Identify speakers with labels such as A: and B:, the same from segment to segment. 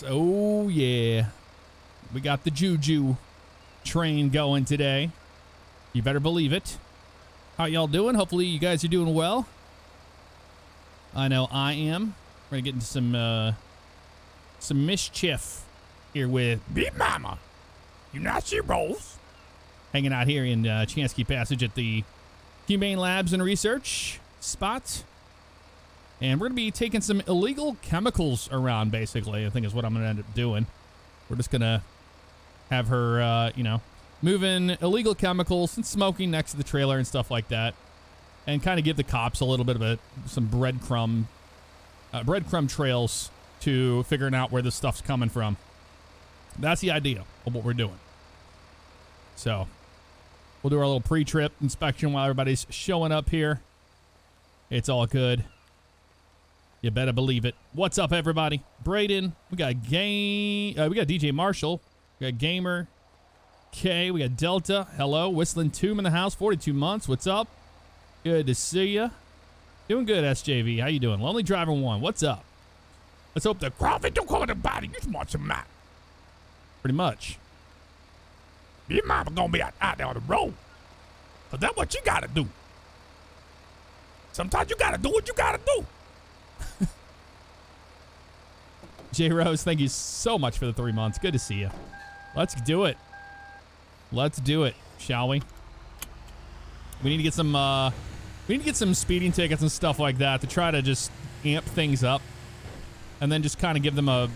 A: Yes. Oh, yeah. We got the Juju train going today. You better believe it. How y'all doing? Hopefully you guys are doing well. I know I am. We're gonna get into some uh some mischief here with Big Mama. You not see Rolls? Hanging out here in uh, Chansky Passage at the Humane Labs and Research spot. And we're going to be taking some illegal chemicals around, basically, I think is what I'm going to end up doing. We're just going to have her, uh, you know, moving illegal chemicals and smoking next to the trailer and stuff like that. And kind of give the cops a little bit of a, some breadcrumb, uh, breadcrumb trails to figuring out where this stuff's coming from. That's the idea of what we're doing. So, we'll do our little pre-trip inspection while everybody's showing up here. It's all good. You better believe it. What's up, everybody? Braden. We got game. Uh, we got DJ Marshall. We got Gamer. K. We got Delta. Hello. Whistling Tomb in the house. 42 months. What's up? Good to see you. Doing good, SJV. How you doing? Lonely Driver 1. What's up? Let's hope the Crawford don't come in the body. You want some mat. Pretty much. Your mama gonna be out, out there on the road. But that's what you gotta do. Sometimes you gotta do what you gotta do. J Rose, thank you so much for the three months. Good to see you. Let's do it. Let's do it, shall we? We need to get some uh we need to get some speeding tickets and stuff like that to try to just amp things up. And then just kind of give them a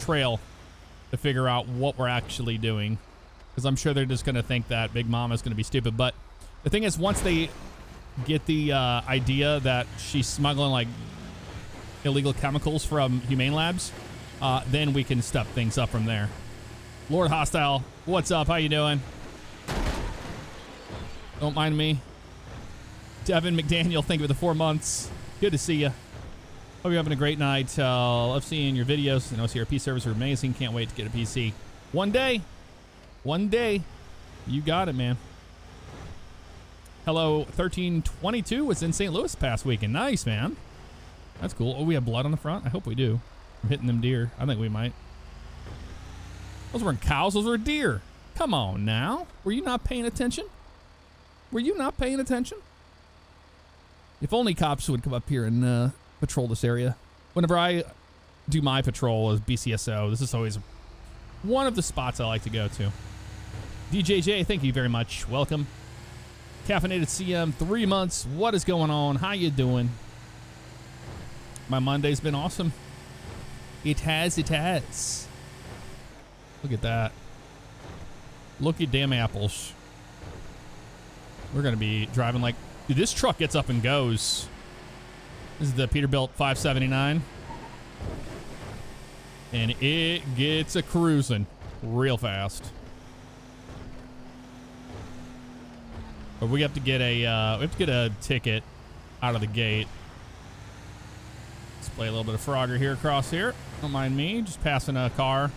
A: trail to figure out what we're actually doing. Because I'm sure they're just going to think that Big Mama's going to be stupid. But the thing is, once they get the uh, idea that she's smuggling like illegal chemicals from Humane Labs, uh, then we can step things up from there. Lord Hostile, what's up? How you doing? Don't mind me. Devin McDaniel, thank you for the four months. Good to see you. Hope you're having a great night. Uh, love seeing your videos. And OCRP servers are amazing. Can't wait to get a PC. One day. One day. You got it, man. Hello, 1322 was in St. Louis past weekend. Nice, man. That's cool. Oh, we have blood on the front? I hope we do. We're hitting them deer. I think we might. Those weren't cows. Those were deer. Come on now. Were you not paying attention? Were you not paying attention? If only cops would come up here and uh, patrol this area. Whenever I do my patrol as BCSO, this is always one of the spots I like to go to. DJJ, thank you very much. Welcome. Caffeinated CM, three months. What is going on? How you doing? My Monday's been awesome. It has, it has. Look at that. Look at damn apples. We're gonna be driving like dude, this truck gets up and goes. This is the Peterbilt 579. And it gets a cruising real fast. But we have to get a uh, we have to get a ticket out of the gate. Let's play a little bit of Frogger here across here. Don't mind me, just passing a car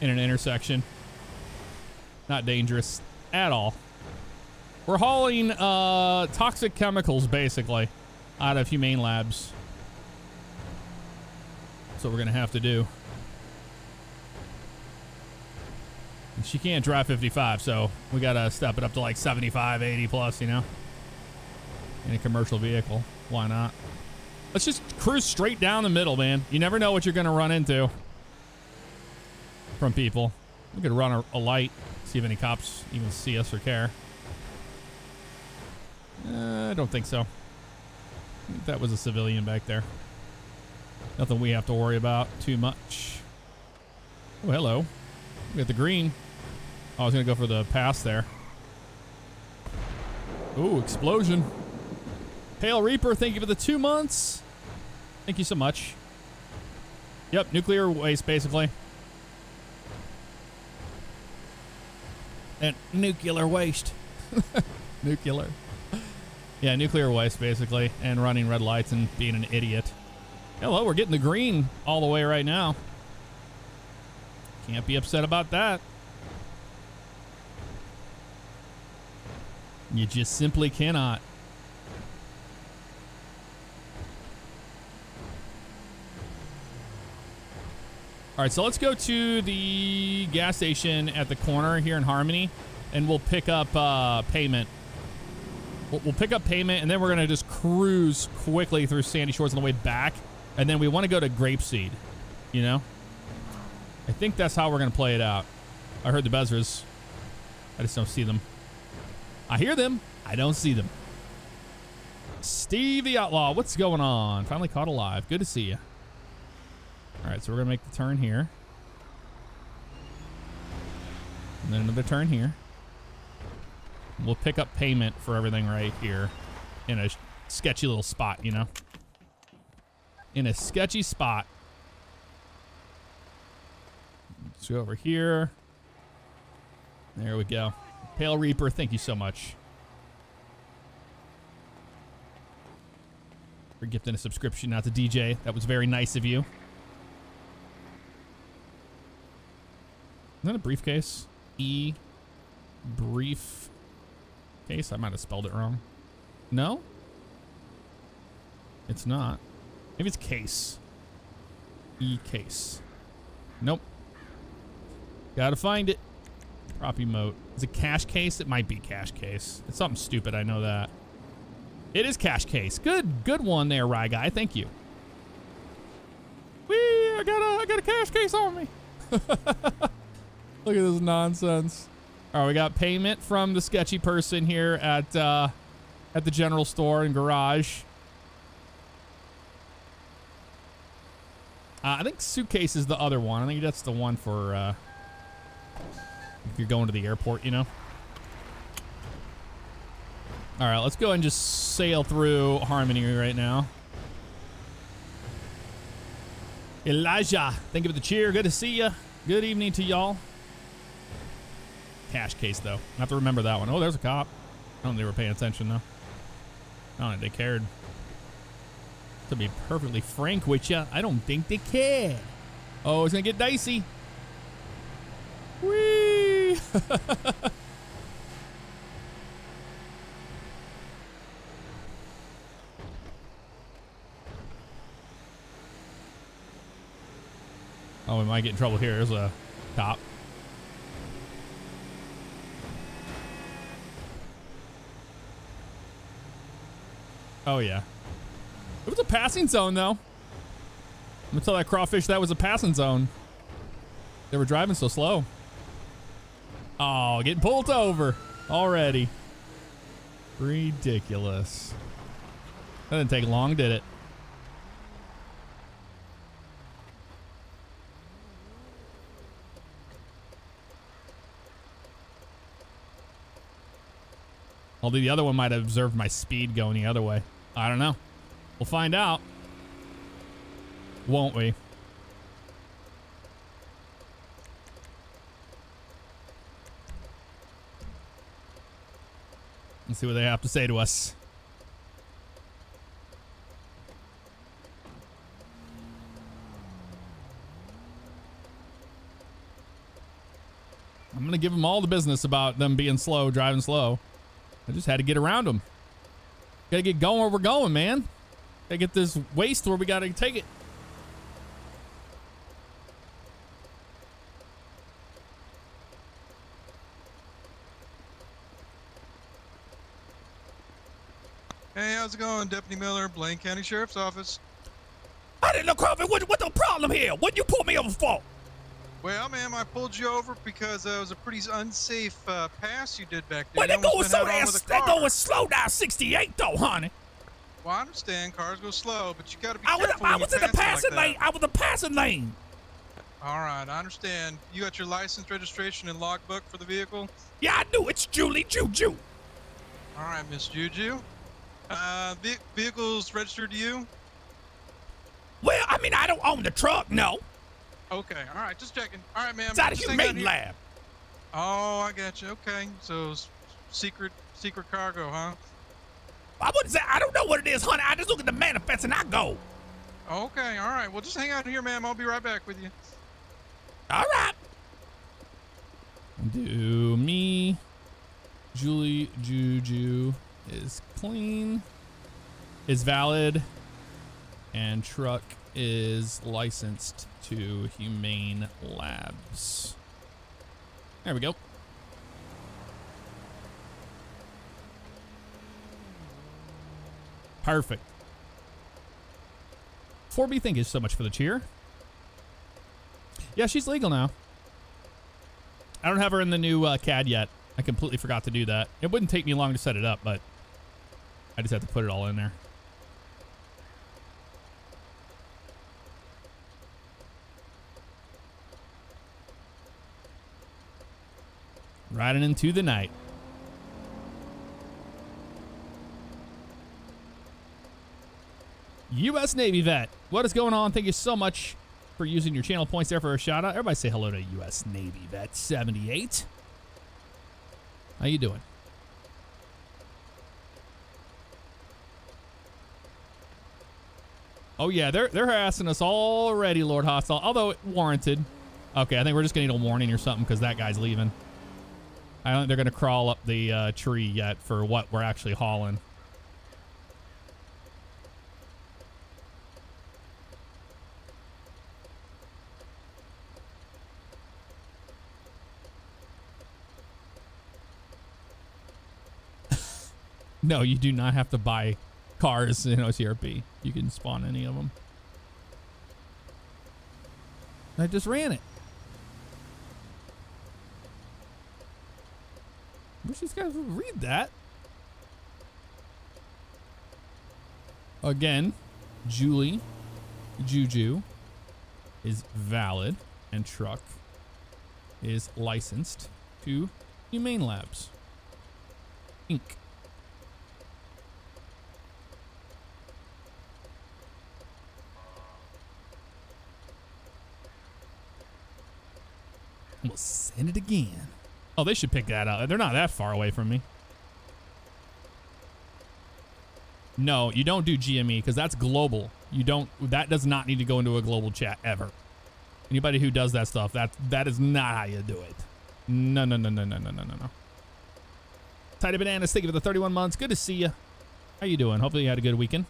A: in an intersection. Not dangerous at all. We're hauling uh, toxic chemicals basically out of humane labs. That's what we're gonna have to do. And she can't drive 55, so we gotta step it up to like 75, 80 plus, you know? In a commercial vehicle. Why not? Let's just cruise straight down the middle, man. You never know what you're gonna run into from people. We could run a, a light, see if any cops even see us or care. Uh, I don't think so. Think that was a civilian back there. Nothing we have to worry about too much. Oh, hello. We got the green. Oh, I was going to go for the pass there. Ooh, explosion. Pale Reaper, thank you for the two months. Thank you so much. Yep, nuclear waste, basically. And nuclear waste. nuclear. Yeah, nuclear waste, basically. And running red lights and being an idiot. Hello, we're getting the green all the way right now. Can't be upset about that. You just simply cannot. All right, so let's go to the gas station at the corner here in Harmony, and we'll pick up uh, payment. We'll, pick up payment, and then we're gonna just cruise quickly through Sandy Shores on the way back, and then we want to go to Grapeseed. You know, I think that's how we're gonna play it out. I heard the Bezras. I just don't see them. I hear them. I don't see them. Steve the Outlaw, what's going on? Finally caught alive. Good to see you. All right, so we're gonna make the turn here. And then another turn here. We'll pick up payment for everything right here in a sketchy little spot, you know? In a sketchy spot. Let's go over here. There we go. Pale Reaper, thank you so much. For gifting a subscription out to DJ. That was very nice of you. Is that a briefcase? E brief case? I might have spelled it wrong. No? It's not. Maybe it's case. E case. Nope. Gotta find it. Prop emote. Is it cash case? It might be cash case. It's something stupid, I know that. It is cash case. Good, good one there, Rye Guy. Thank you. Whee! I got a, I got a cash case on me. Look at this nonsense. All right, we got payment from the sketchy person here at uh, at the general store and garage. Uh, I think suitcase is the other one. I think that's the one for uh, if you're going to the airport, you know. All right, let's go and just sail through Harmony right now. Elijah, thank you for the cheer. Good to see you. Good evening to y'all cash case, though. I have to remember that one. Oh, there's a cop. I don't think they were paying attention, though. I don't think they cared. To be perfectly frank with you, I don't think they cared. Oh, it's going to get dicey. Whee! oh, we might get in trouble here. There's a cop. Oh, yeah. It was a passing zone, though. I'm gonna tell that crawfish that was a passing zone. They were driving so slow. Oh, getting pulled over already. Ridiculous. That didn't take long, did it? Although the other one might have observed my speed going the other way. I don't know. We'll find out. Won't we? Let's see what they have to say to us. I'm going to give them all the business about them being slow, driving slow. I just had to get around them. Gotta get going where we're going, man. Gotta get this waste where we gotta take it.
B: Hey, how's it going? Deputy Miller, Blaine County Sheriff's Office.
C: I didn't know, Crawford. What, what the problem here? What you pull me over for?
B: Well, ma'am, I pulled you over because uh, it was a pretty unsafe uh, pass you did back there.
C: Well, going
B: almost
C: so
B: been head-on
C: damn,
B: with
C: they
B: car.
C: going slow down 68 though, honey.
B: Well, I understand cars go slow, but you got to be
C: I was,
B: careful
C: I was in the passing
B: like
C: lane. I was in the passing lane.
B: All right, I understand. You got your license, registration, and logbook for the vehicle.
C: Yeah, I do. it's Julie Juju.
B: All right, Miss Juju. Uh, vehicle's registered to you.
C: Well, I mean, I don't own the truck, no.
B: Okay, all right, just checking. All right, ma'am.
C: It's out of
B: just hang out
C: humane lab.
B: Oh, I got you. Okay, so secret, secret cargo, huh?
C: I wouldn't say I don't know what it is, honey. I just look at the manifest and I go.
B: Okay, all right. Well, just hang out here, ma'am. I'll be right back with you.
C: All right.
A: Do me. Julie Juju is clean. Is valid. And truck is licensed to Humane Labs. There we go. Perfect. 4B, thank you so much for the cheer. Yeah, she's legal now. I don't have her in the new uh, CAD yet. I completely forgot to do that. It wouldn't take me long to set it up, but I just have to put it all in there. Riding into the night. U.S. Navy vet, what is going on? Thank you so much for using your channel points there for a shout out. Everybody say hello to U.S. Navy vet 78. How you doing? Oh yeah, they're they're harassing us already, Lord Hostile. Although warranted. Okay, I think we're just gonna need a warning or something because that guy's leaving. I don't think they're gonna crawl up the uh, tree yet for what we're actually hauling. No, you do not have to buy cars in OCRP. You can spawn any of them. I just ran it. Wish these guys would read that. Again, Julie Juju is valid and truck is licensed to Humane Labs Inc. We'll send it again. Oh, they should pick that up. They're not that far away from me. No, you don't do GME because that's global. You don't. That does not need to go into a global chat ever. Anybody who does that stuff, that that is not how you do it. No, no, no, no, no, no, no, no, no. Tidy bananas, thank you for the 31 months. Good to see you. How you doing? Hopefully you had a good weekend.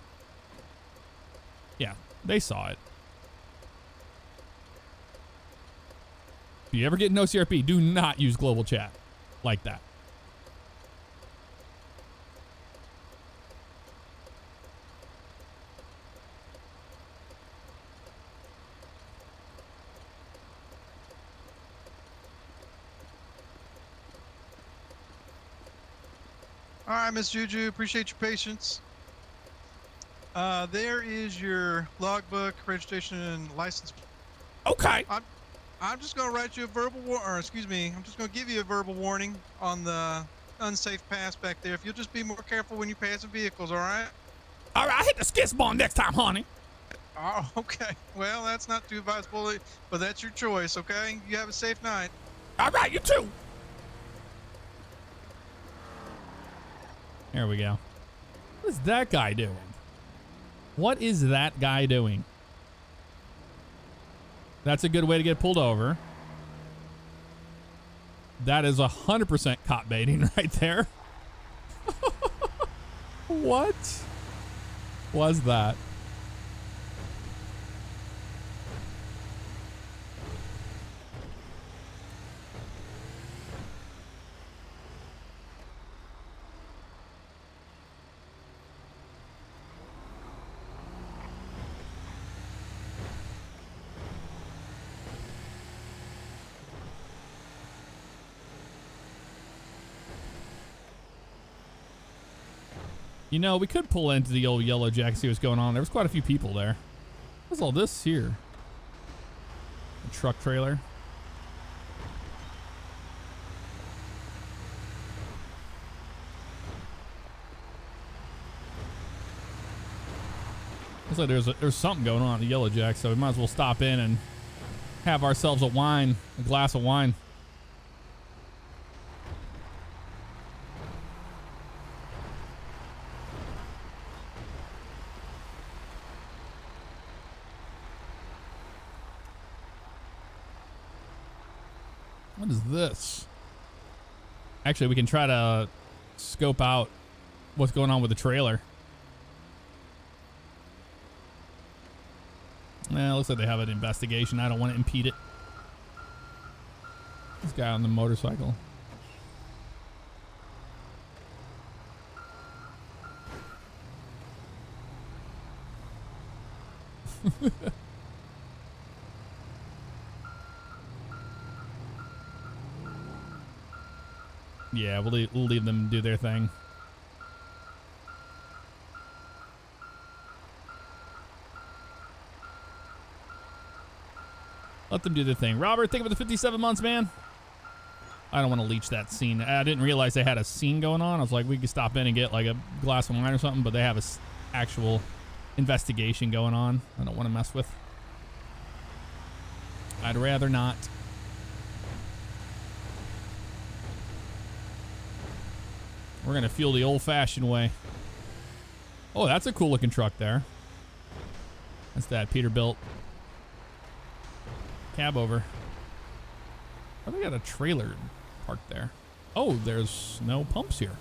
A: Yeah, they saw it. You ever get no CRP, do not use global chat like that.
B: All right, Miss Juju, appreciate your patience. Uh, there is your logbook, registration, and license.
C: Okay.
B: I'm just gonna write you a verbal war, or excuse me, I'm just gonna give you a verbal warning on the unsafe pass back there. If you'll just be more careful when you pass the vehicles, all right?
C: All right, I hit the skid spawn next time, honey.
B: Oh, okay. Well, that's not too advisable, but that's your choice, okay? You have a safe night.
C: All right, you too.
A: There we go. What is that guy doing? What is that guy doing? That's a good way to get pulled over. That is 100% cop baiting right there. what was that? You know, we could pull into the old Yellow Jack, see what's going on. There was quite a few people there. What's all this here? A truck trailer. Looks like there's a, there's something going on at the Yellow Jack, so we might as well stop in and have ourselves a wine, a glass of wine. What is this? Actually, we can try to scope out what's going on with the trailer. Nah, looks like they have an investigation. I don't want to impede it. This guy on the motorcycle. yeah, we'll leave, we'll leave them do their thing. Let them do their thing. Robert, think of the 57 months, man. I don't want to leech that scene. I didn't realize they had a scene going on. I was like, we could stop in and get like a glass of wine or something, but they have a actual investigation going on. I don't want to mess with. I'd rather not. We're gonna fuel the old-fashioned way. Oh, that's a cool looking truck there. That's that Peterbilt cab over. Oh, they got a trailer parked there. Oh, there's no pumps here.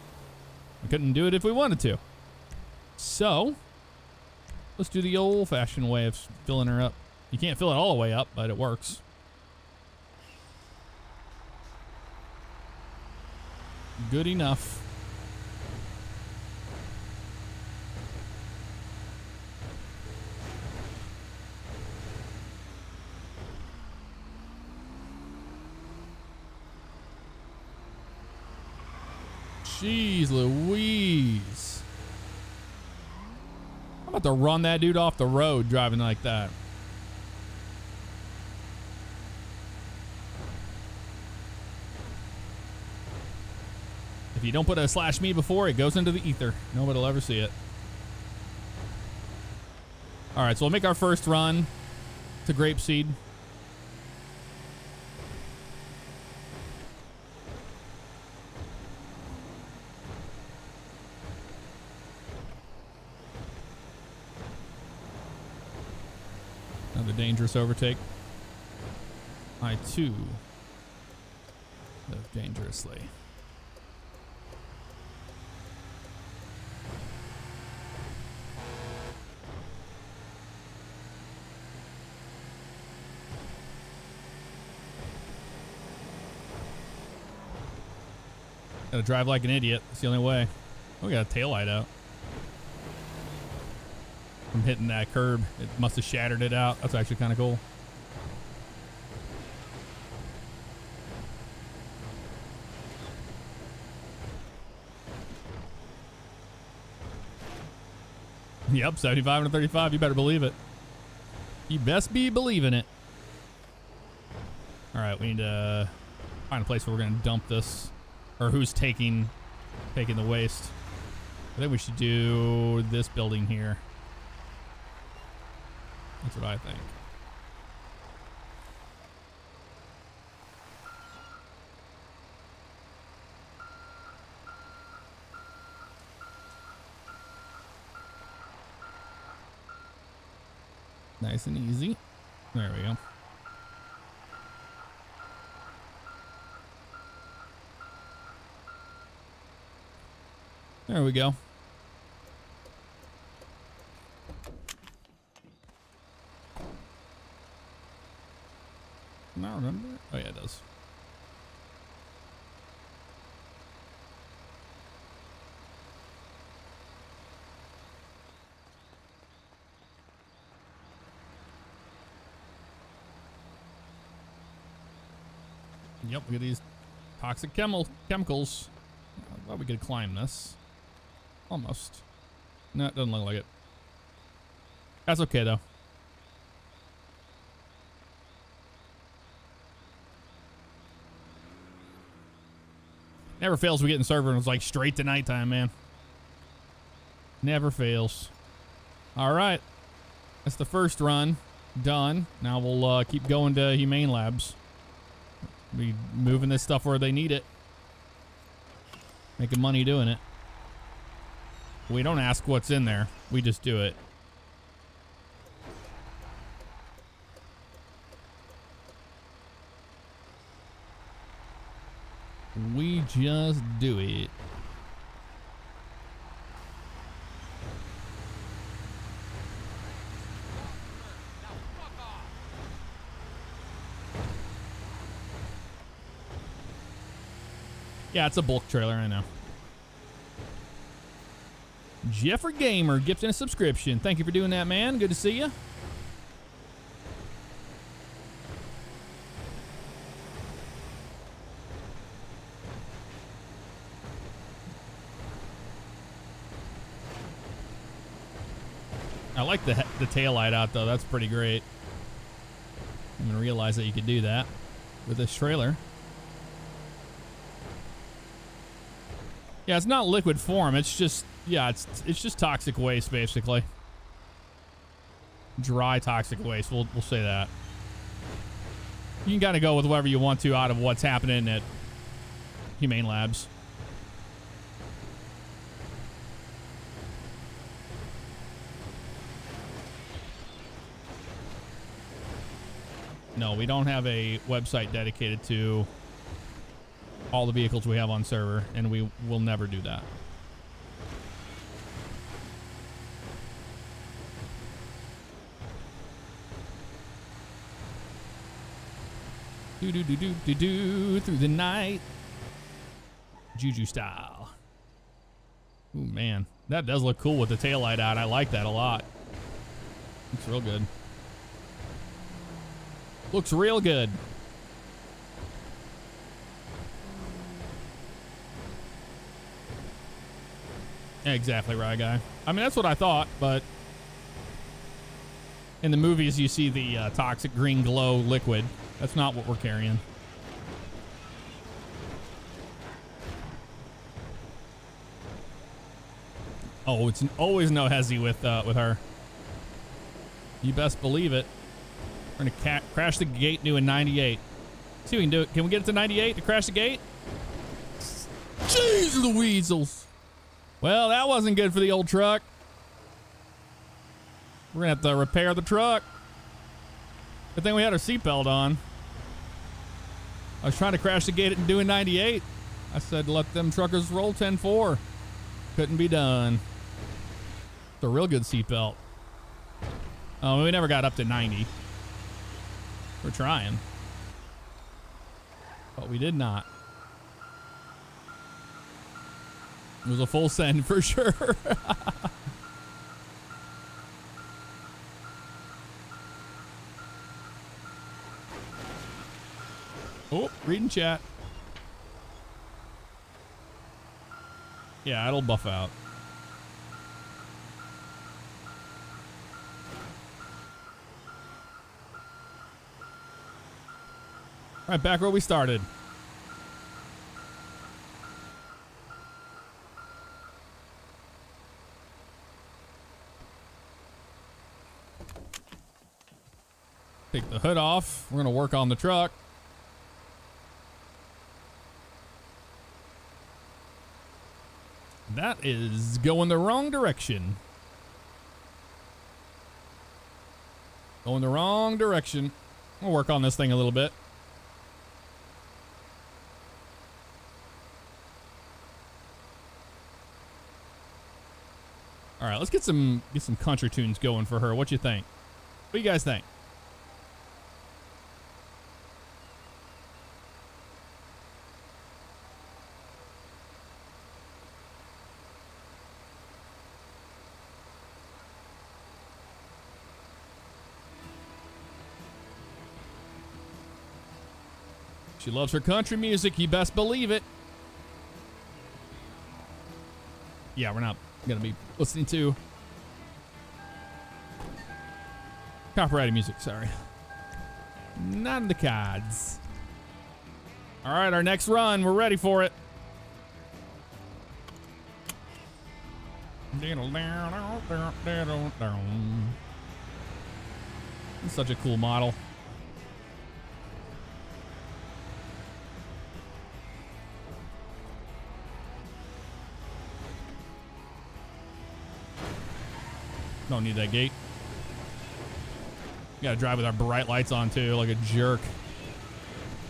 A: We couldn't do it if we wanted to. So, let's do the old fashioned way of filling her up. You can't fill it all the way up, but it works. Good enough. Jeez Louise. I'm about to run that dude off the road driving like that. If you don't put a slash me before, it goes into the ether. Nobody will ever see it. All right, so we'll make our first run to Grapeseed. Another dangerous overtake. I too live dangerously. Gotta drive like an idiot. It's the only way. Oh, we got a tail light out. From hitting that curb. It must have shattered it out. That's actually kind of cool. Yep, 75 and 35. You better believe it. You best be believing it. All right, we need to find a place where we're going to dump this. Or who's taking taking the waste. I think we should do this building here. That's what I think. Nice and easy. There we go. There we go. Not remember. Oh yeah, it does. Yep, we got these toxic chemical chemicals. I thought we could climb this. Almost. No, it doesn't look like it. That's okay though. Never fails we get in server and it's like straight to nighttime, man. Never fails. All right. That's the first run done. Now we'll uh, keep going to Humane Labs. Be moving this stuff where they need it. Making money doing it. We don't ask what's in there. We just do it. We just do it. Yeah, it's a bulk trailer, I know. Jeffrey Gamer gifting a subscription. Thank you for doing that, man. Good to see you. I like the the tail light out though. That's pretty great. I didn't realize that you could do that with this trailer. Yeah, it's not liquid form. It's just yeah, it's it's just toxic waste basically. Dry toxic waste. We'll we'll say that. You can kind of go with whatever you want to out of what's happening at Humane Labs. No, we don't have a website dedicated to all the vehicles we have on server, and we will never do that. Do do do do do do through the night. Juju style. Ooh man, that does look cool with the tail light out. I like that a lot. Looks real good. Looks real good. Exactly right, guy. I mean, that's what I thought, but in the movies, you see the uh, toxic green glow liquid. That's not what we're carrying. Oh, it's always no hezzy with uh, with her. You best believe it. We're gonna crash the gate doing 98. See if we can do it. Can we get it to 98 to crash the gate? Jeez Louisels. Well, that wasn't good for the old truck. We're gonna have to repair the truck. Good thing we had our seatbelt on. I was trying to crash the gate and doing 98. I said let them truckers roll 10-4. Couldn't be done. It's a real good seatbelt. Oh, we never got up to 90. We're trying. But we did not. It was a full send for sure. oh, reading chat. Yeah, it'll buff out. Right, back where we started. Hood off. We're going to work on the truck. That is going the wrong direction. Going the wrong direction. We'll work on this thing a little bit. All right, let's get some get some country tunes going for her. What you think? What you guys think? Loves her country music. You best believe it. Yeah, we're not going to be listening to copyrighted music. Sorry. Not in the cards. All right, our next run. We're ready for it. It's such a cool model. Don't need that gate. Gotta drive with our bright lights on too, like a jerk.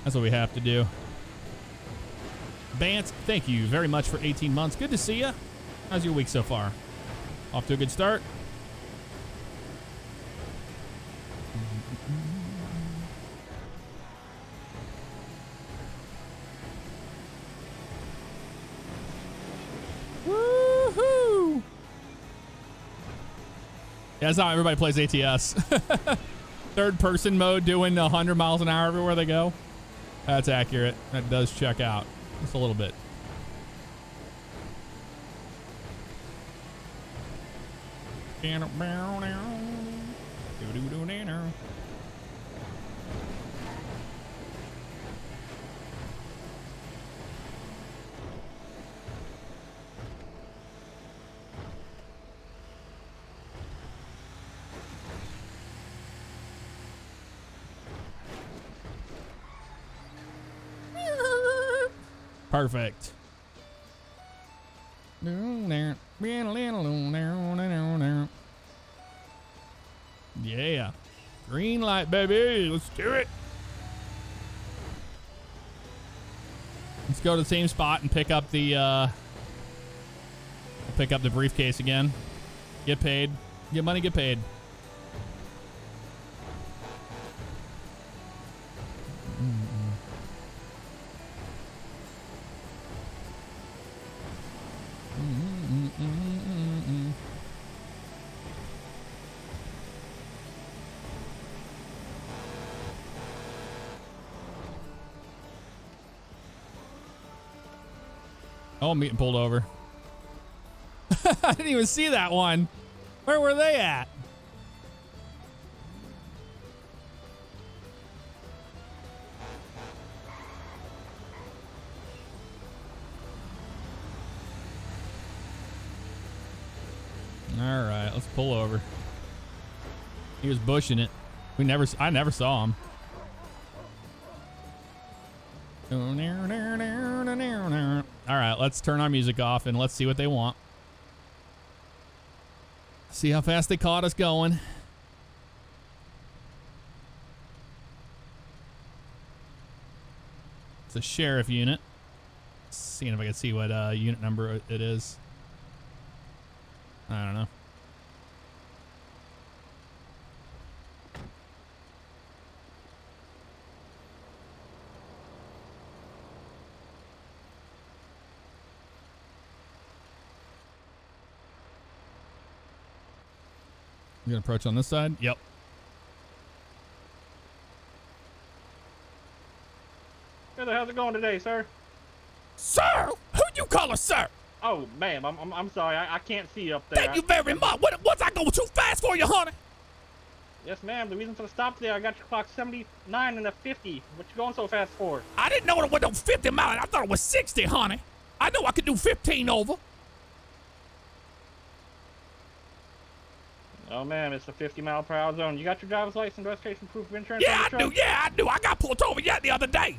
A: That's what we have to do. Bance, thank you very much for 18 months. Good to see you. How's your week so far? Off to a good start? That's how everybody plays ATS. Third person mode doing 100 miles an hour everywhere they go. That's accurate. That does check out. Just a little bit. Perfect. Yeah. Green light, baby. Let's do it. Let's go to the same spot and pick up the uh pick up the briefcase again. Get paid. Get money, get paid. I'm getting pulled over. I didn't even see that one. Where were they at? All right, let's pull over. He was bushing it. We never. I never saw him. Right, let's turn our music off and let's see what they want. See how fast they caught us going. It's a sheriff unit. Seeing if I can see what uh, unit number it is. I don't know. Gonna approach on this side? Yep.
D: Hey there, how's it going today, sir?
C: Sir? Who'd you call a sir?
D: Oh, ma'am, I'm, I'm, I'm sorry, I, I can't see you up there.
C: Thank you very much. What, was I going too fast for you, honey?
D: Yes, ma'am, the reason for the stop today, I got your clock 79 and a 50. What you going so fast for?
C: I didn't know it was on 50 miles. I thought it was 60, honey. I know I could do 15 over.
D: Oh, man, it's a 50 mile per hour zone. You got your driver's license, registration, proof of insurance?
C: Yeah,
D: on
C: I do.
D: truck?
C: Yeah, I do. I got pulled over yet the other day.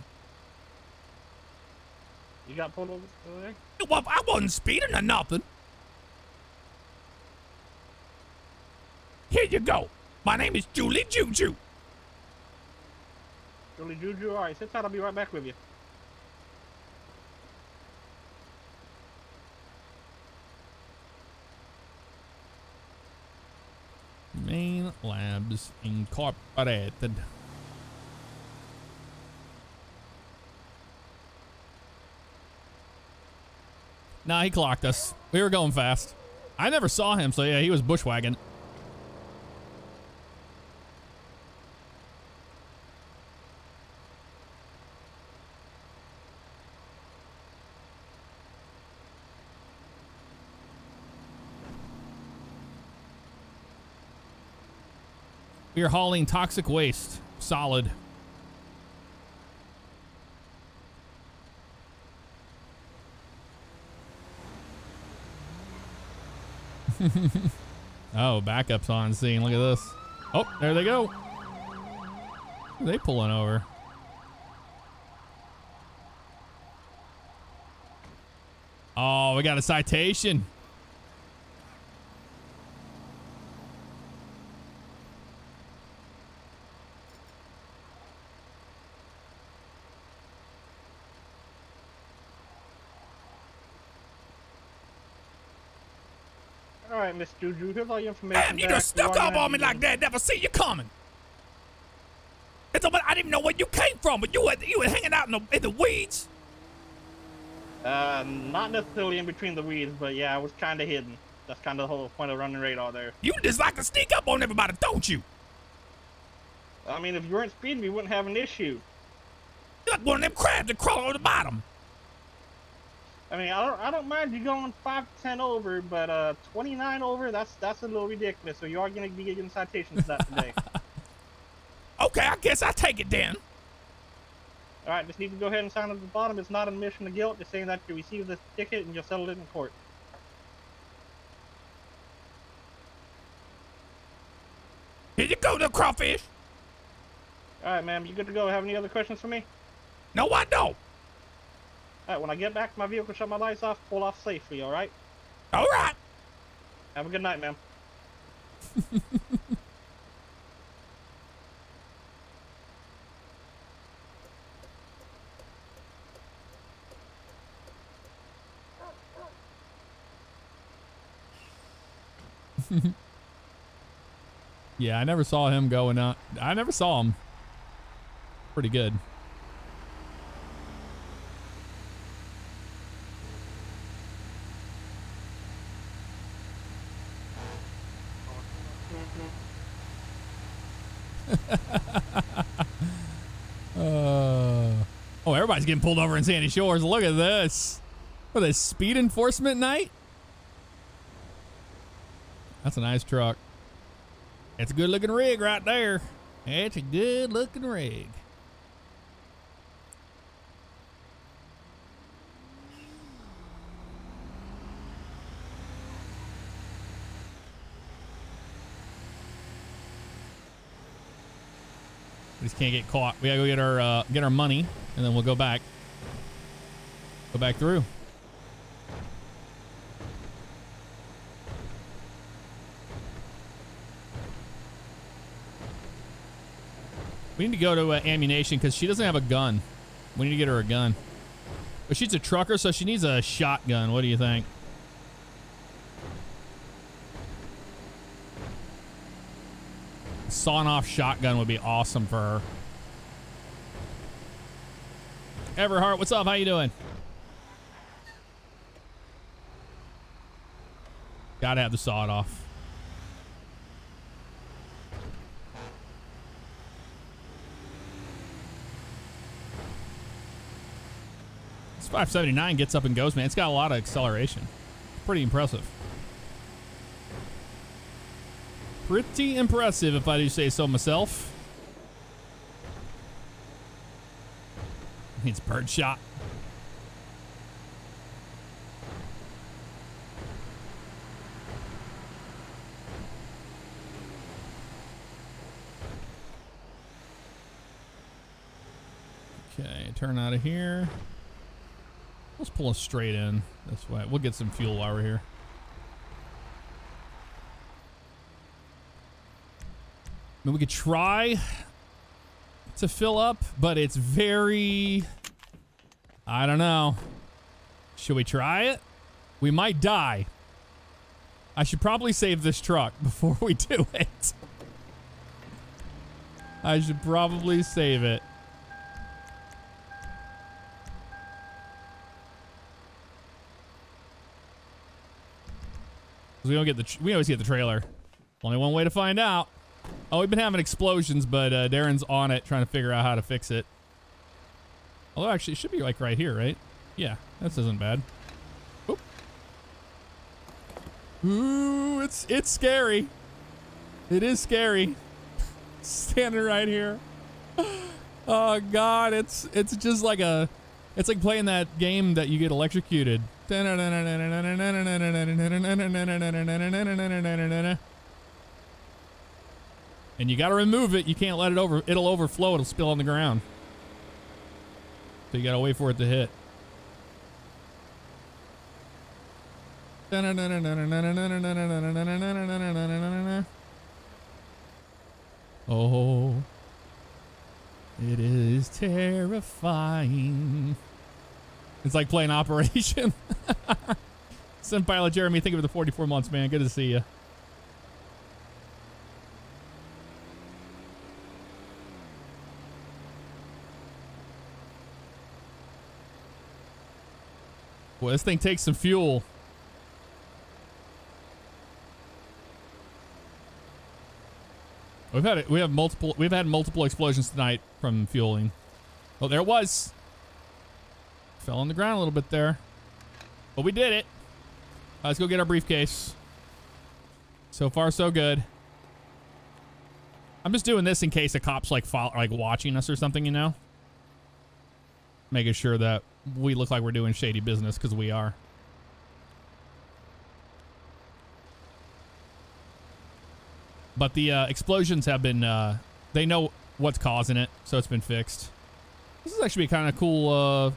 D: You got pulled over today?
C: Well, I wasn't speeding or nothing. Here you go. My name is Julie Juju.
D: Julie Juju, all right, sit tight, I'll be right back with you.
A: Main Labs Incorporated. Nah, he clocked us. We were going fast. I never saw him, so yeah, he was bushwhagging. We are hauling toxic waste. Solid. oh, backup's on scene. Look at this. Oh, there they go. They pulling over? Oh, we got a citation.
D: Right, Miss Juju, here's all your information.
C: Damn, you
D: back.
C: just snuck
D: are
C: up on me like that. Never see you coming. It's about, I didn't know where you came from, but you were, you were hanging out in the, in the weeds.
D: Uh, not necessarily in between the weeds, but yeah, I was kind of hidden. that's kind of the whole point of running radar there.
C: You just like to sneak up on everybody, don't you?
D: I mean, if you weren't speeding, we wouldn't have an issue.
C: You're like one of them crabs that crawl on the bottom.
D: I mean, I don't, I don't mind you going five to ten over, but uh, 29 over, that's that's a little ridiculous. So you are going to be getting citations for that today.
C: Okay, I guess I take it then.
D: All right, just need to go ahead and sign at the bottom. It's not an admission of guilt. Just saying that you received the ticket and you'll settle it in court.
C: Here you go, the crawfish.
D: All right, ma'am, you good to go? Have any other questions for me?
C: No, I don't.
D: All right, when I get back to my vehicle, shut my lights off, pull off safely. All right.
C: All right.
D: Have a good night, ma'am.
A: Yeah, I never saw him going out. I never saw him. Pretty good. uh, everybody's getting pulled over in Sandy Shores. Look at this. For this speed enforcement night? That's a nice truck. It's a good looking rig right there. It's a good looking rig. We just can't get caught. We gotta go get our uh, get our money, and then we'll go back. Go back through. We need to go to uh, ammunition because she doesn't have a gun. We need to get her a gun. But she's a trucker, so she needs a shotgun. What do you think? Sawn off shotgun would be awesome for her. Everhart, what's up? How you doing? Gotta have the sawed off. This 579 gets up and goes, man. It's got a lot of acceleration. Pretty impressive. Pretty impressive, if I do say so myself. It's bird shot. Okay, turn out of here. Let's pull us straight in this way. We'll get some fuel while we're here. I mean, we could try to fill up, but it's very. I don't know. Should we try it? We might die. I should probably save this truck before we do it. I should probably save it. We don't get the. We always get the trailer. Only one way to find out. Oh, we've been having explosions, but uh, Darren's on it, trying to figure out how to fix it. Although, actually, it should be like right here, right? Yeah, this isn't bad. Oop. Ooh, it's it's scary. It is scary. Standing right here. Oh God, it's it's just like a, it's like playing that game that you get electrocuted. And you got to remove it. You can't let it over. It'll overflow. It'll spill on the ground. So you got to wait for it to hit. Oh, it is terrifying. It's like playing Operation. Send pilot Jeremy, think of the 44 months, man. Good to see you. This thing takes some fuel. We've had it. We have multiple. We've had multiple explosions tonight from fueling. Oh, there it was. Fell on the ground a little bit there, but we did it. Right, let's go get our briefcase. So far, so good. I'm just doing this in case the cops like follow, like watching us or something, you know. Making sure that we look like we're doing shady business because we are. But the uh, explosions have been, uh, they know what's causing it, so it's been fixed. This is actually kind of cool uh,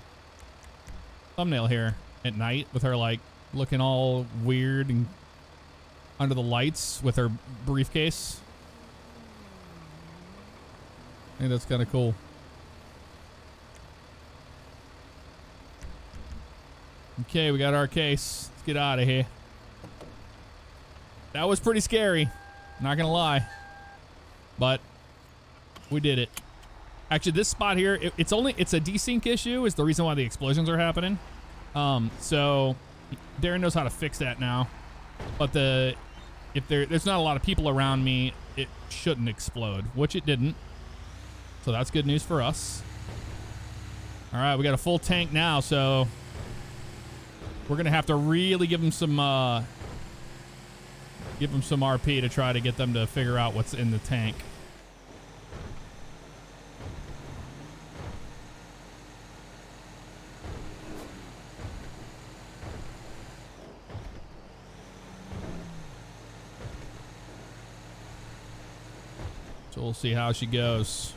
A: thumbnail here at night with her like looking all weird and under the lights with her briefcase. I think that's kind of cool. Okay, we got our case. Let's get out of here. That was pretty scary. Not gonna lie. But we did it. Actually, this spot here, it, it's only it's a desync issue. Is the reason why the explosions are happening. Um, so Darren knows how to fix that now. But the if there there's not a lot of people around me, it shouldn't explode, which it didn't. So that's good news for us. All right, we got a full tank now, so we're gonna have to really give them some uh, give them some RP to try to get them to figure out what's in the tank. So we'll see how she goes.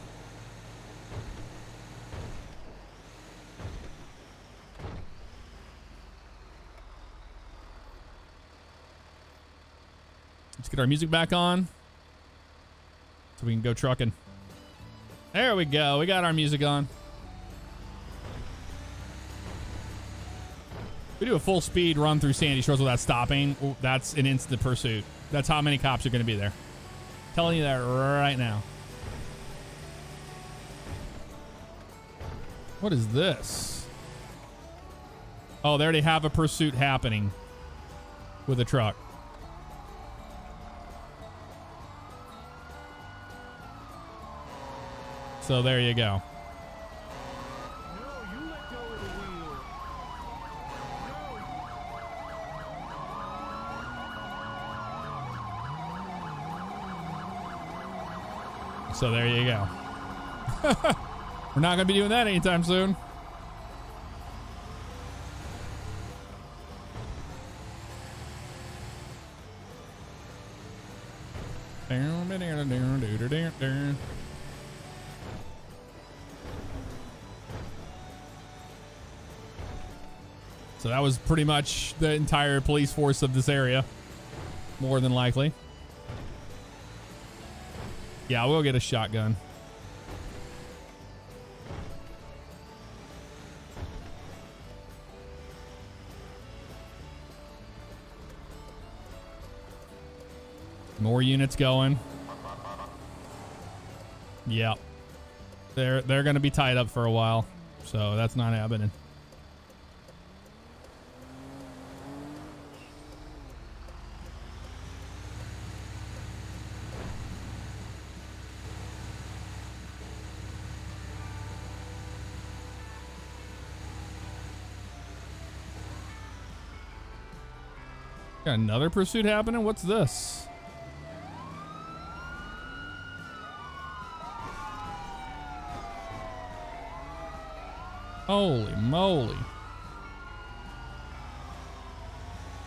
A: Let's get our music back on so we can go trucking. There we go. We got our music on. We do a full speed run through Sandy Shores without stopping. That's an instant pursuit. That's how many cops are going to be there. Telling you that right now. What is this? Oh, there they already have a pursuit happening with a truck. So there you go. So there you go. We're not going to be doing that anytime soon. That was pretty much the entire police force of this area. More than likely. Yeah, we'll get a shotgun. More units going. Yep. They're they're gonna be tied up for a while. So that's not happening. Got another pursuit happening? What's this? Holy moly.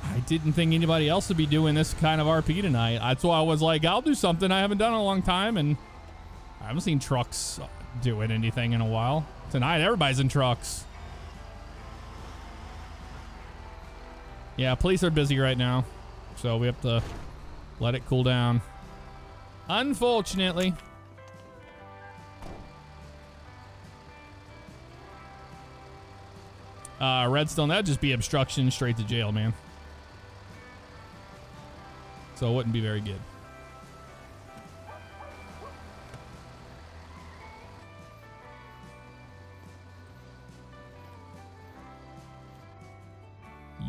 A: I didn't think anybody else would be doing this kind of RP tonight. That's why I was like, I'll do something I haven't done in a long time, and I haven't seen trucks doing anything in a while. Tonight, everybody's in trucks. Yeah, police are busy right now, so we have to let it cool down. Unfortunately. Uh, Redstone, that'd just be obstruction straight to jail, man. So it wouldn't be very good.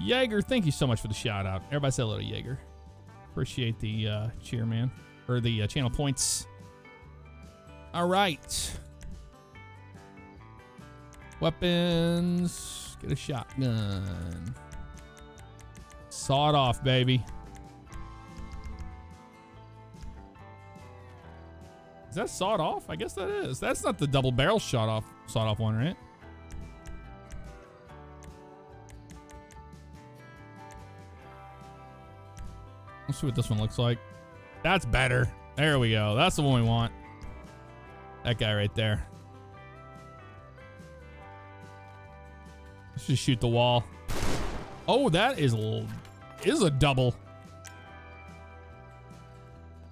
A: Jaeger, thank you so much for the shout out. Everybody say hello to Jaeger. Appreciate the uh, cheer, man. Or the uh, channel points. All right. Weapons. Get a shotgun. Saw it off, baby. Is that sawed off? I guess that is. That's not the double barrel shot off sawed off one, right? See what this one looks like. That's better. There we go. That's the one we want. That guy right there. Let's just shoot the wall. Oh, that is a, is a double.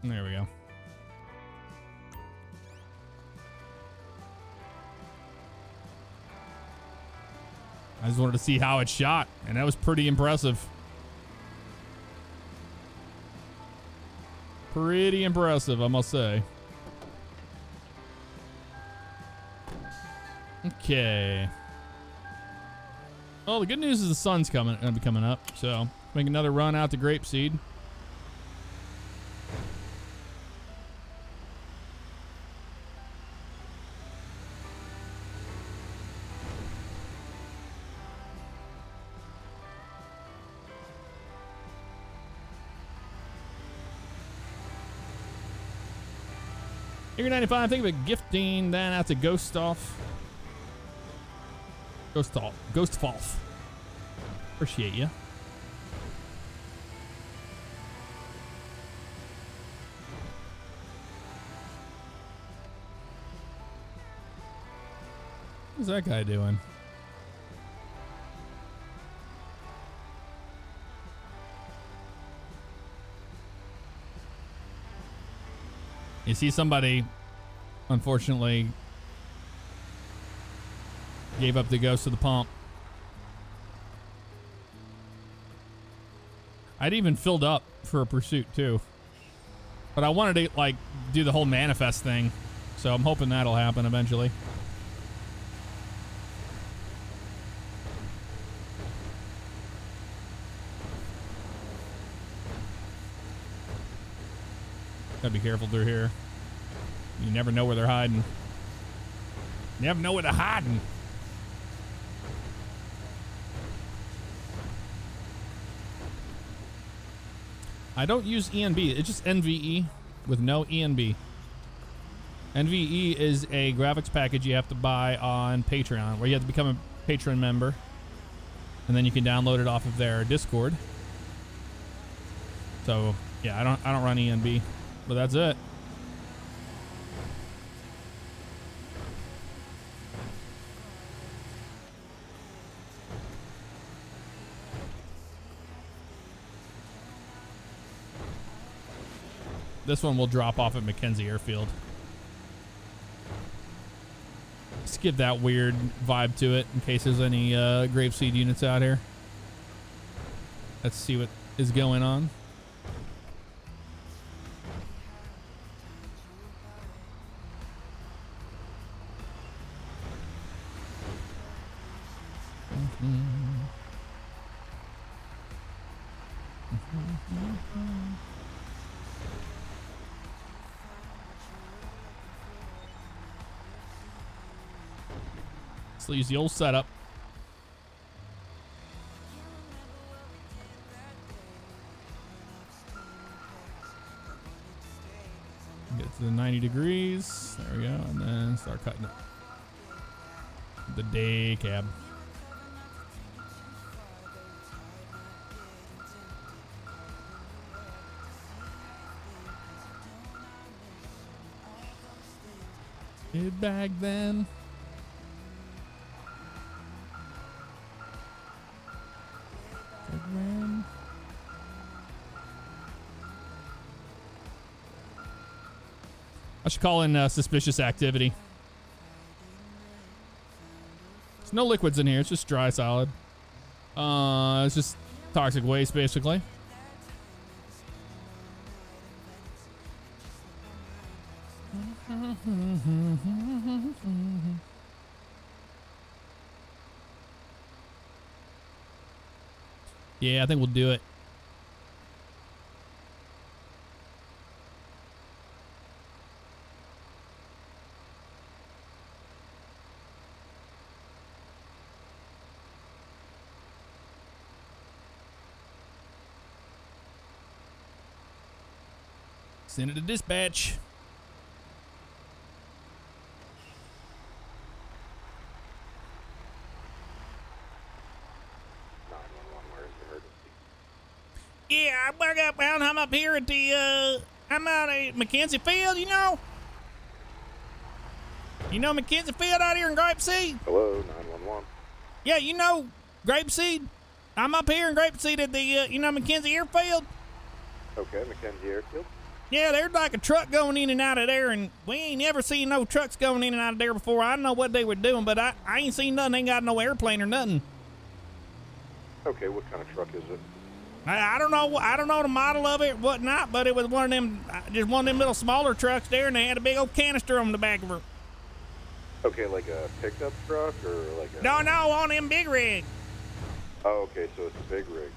A: There we go. I just wanted to see how it shot, and that was pretty impressive. Pretty impressive, I must say. Okay. Well, the good news is the sun's coming, gonna be coming up, so make another run out to Grapeseed. Figure 95, think of a gifting that out to Ghost off. Ghost off. Ghost Falf. Appreciate you. What's that guy doing? You see somebody, unfortunately, gave up the ghost of the pump. I'd even filled up for a pursuit too. But I wanted to like do the whole manifest thing. So I'm hoping that'll happen eventually. Be careful through here. You never know where they're hiding. You never know where they're hiding. I don't use ENB. It's just NVE with no ENB. NVE is a graphics package you have to buy on Patreon, where you have to become a patron member, and then you can download it off of their Discord. So yeah, I don't I don't run ENB, but that's it. This one will drop off at McKenzie Airfield. Just give that weird vibe to it in case there's any uh, Grapeseed units out here. Let's see what is going on. Use the old setup. Get to the 90 degrees. There we go. And then start cutting it. The day cab. Back then. I should call in uh, suspicious activity. There's no liquids in here. It's just dry solid. Uh, it's just toxic waste, basically. Yeah, I think we'll do it.
E: Send it to dispatch.
A: Yeah, I up. Well, I'm up here at the. uh I'm out at McKenzie Field. You know. You know McKenzie Field out here in Grapeseed.
F: Hello, 911.
A: Yeah, you know Grapeseed. I'm up here in Grapeseed at the. Uh, you know McKenzie Airfield.
F: Okay, McKenzie Airfield.
A: Yeah, there's like a truck going in and out of there, and we ain't never seen no trucks going in and out of there before. I don't know what they were doing, but I, I ain't seen nothing. Ain't got no airplane or nothing.
F: Okay, what kind of truck is it?
A: I, I don't know. I don't know the model of it, or whatnot, but it was one of them, uh, just one of them little smaller trucks there, and they had a big old canister on the back of her.
F: Okay, like a pickup truck or like a.
A: No, no, on them big rig.
F: Oh, okay, so it's a big rig.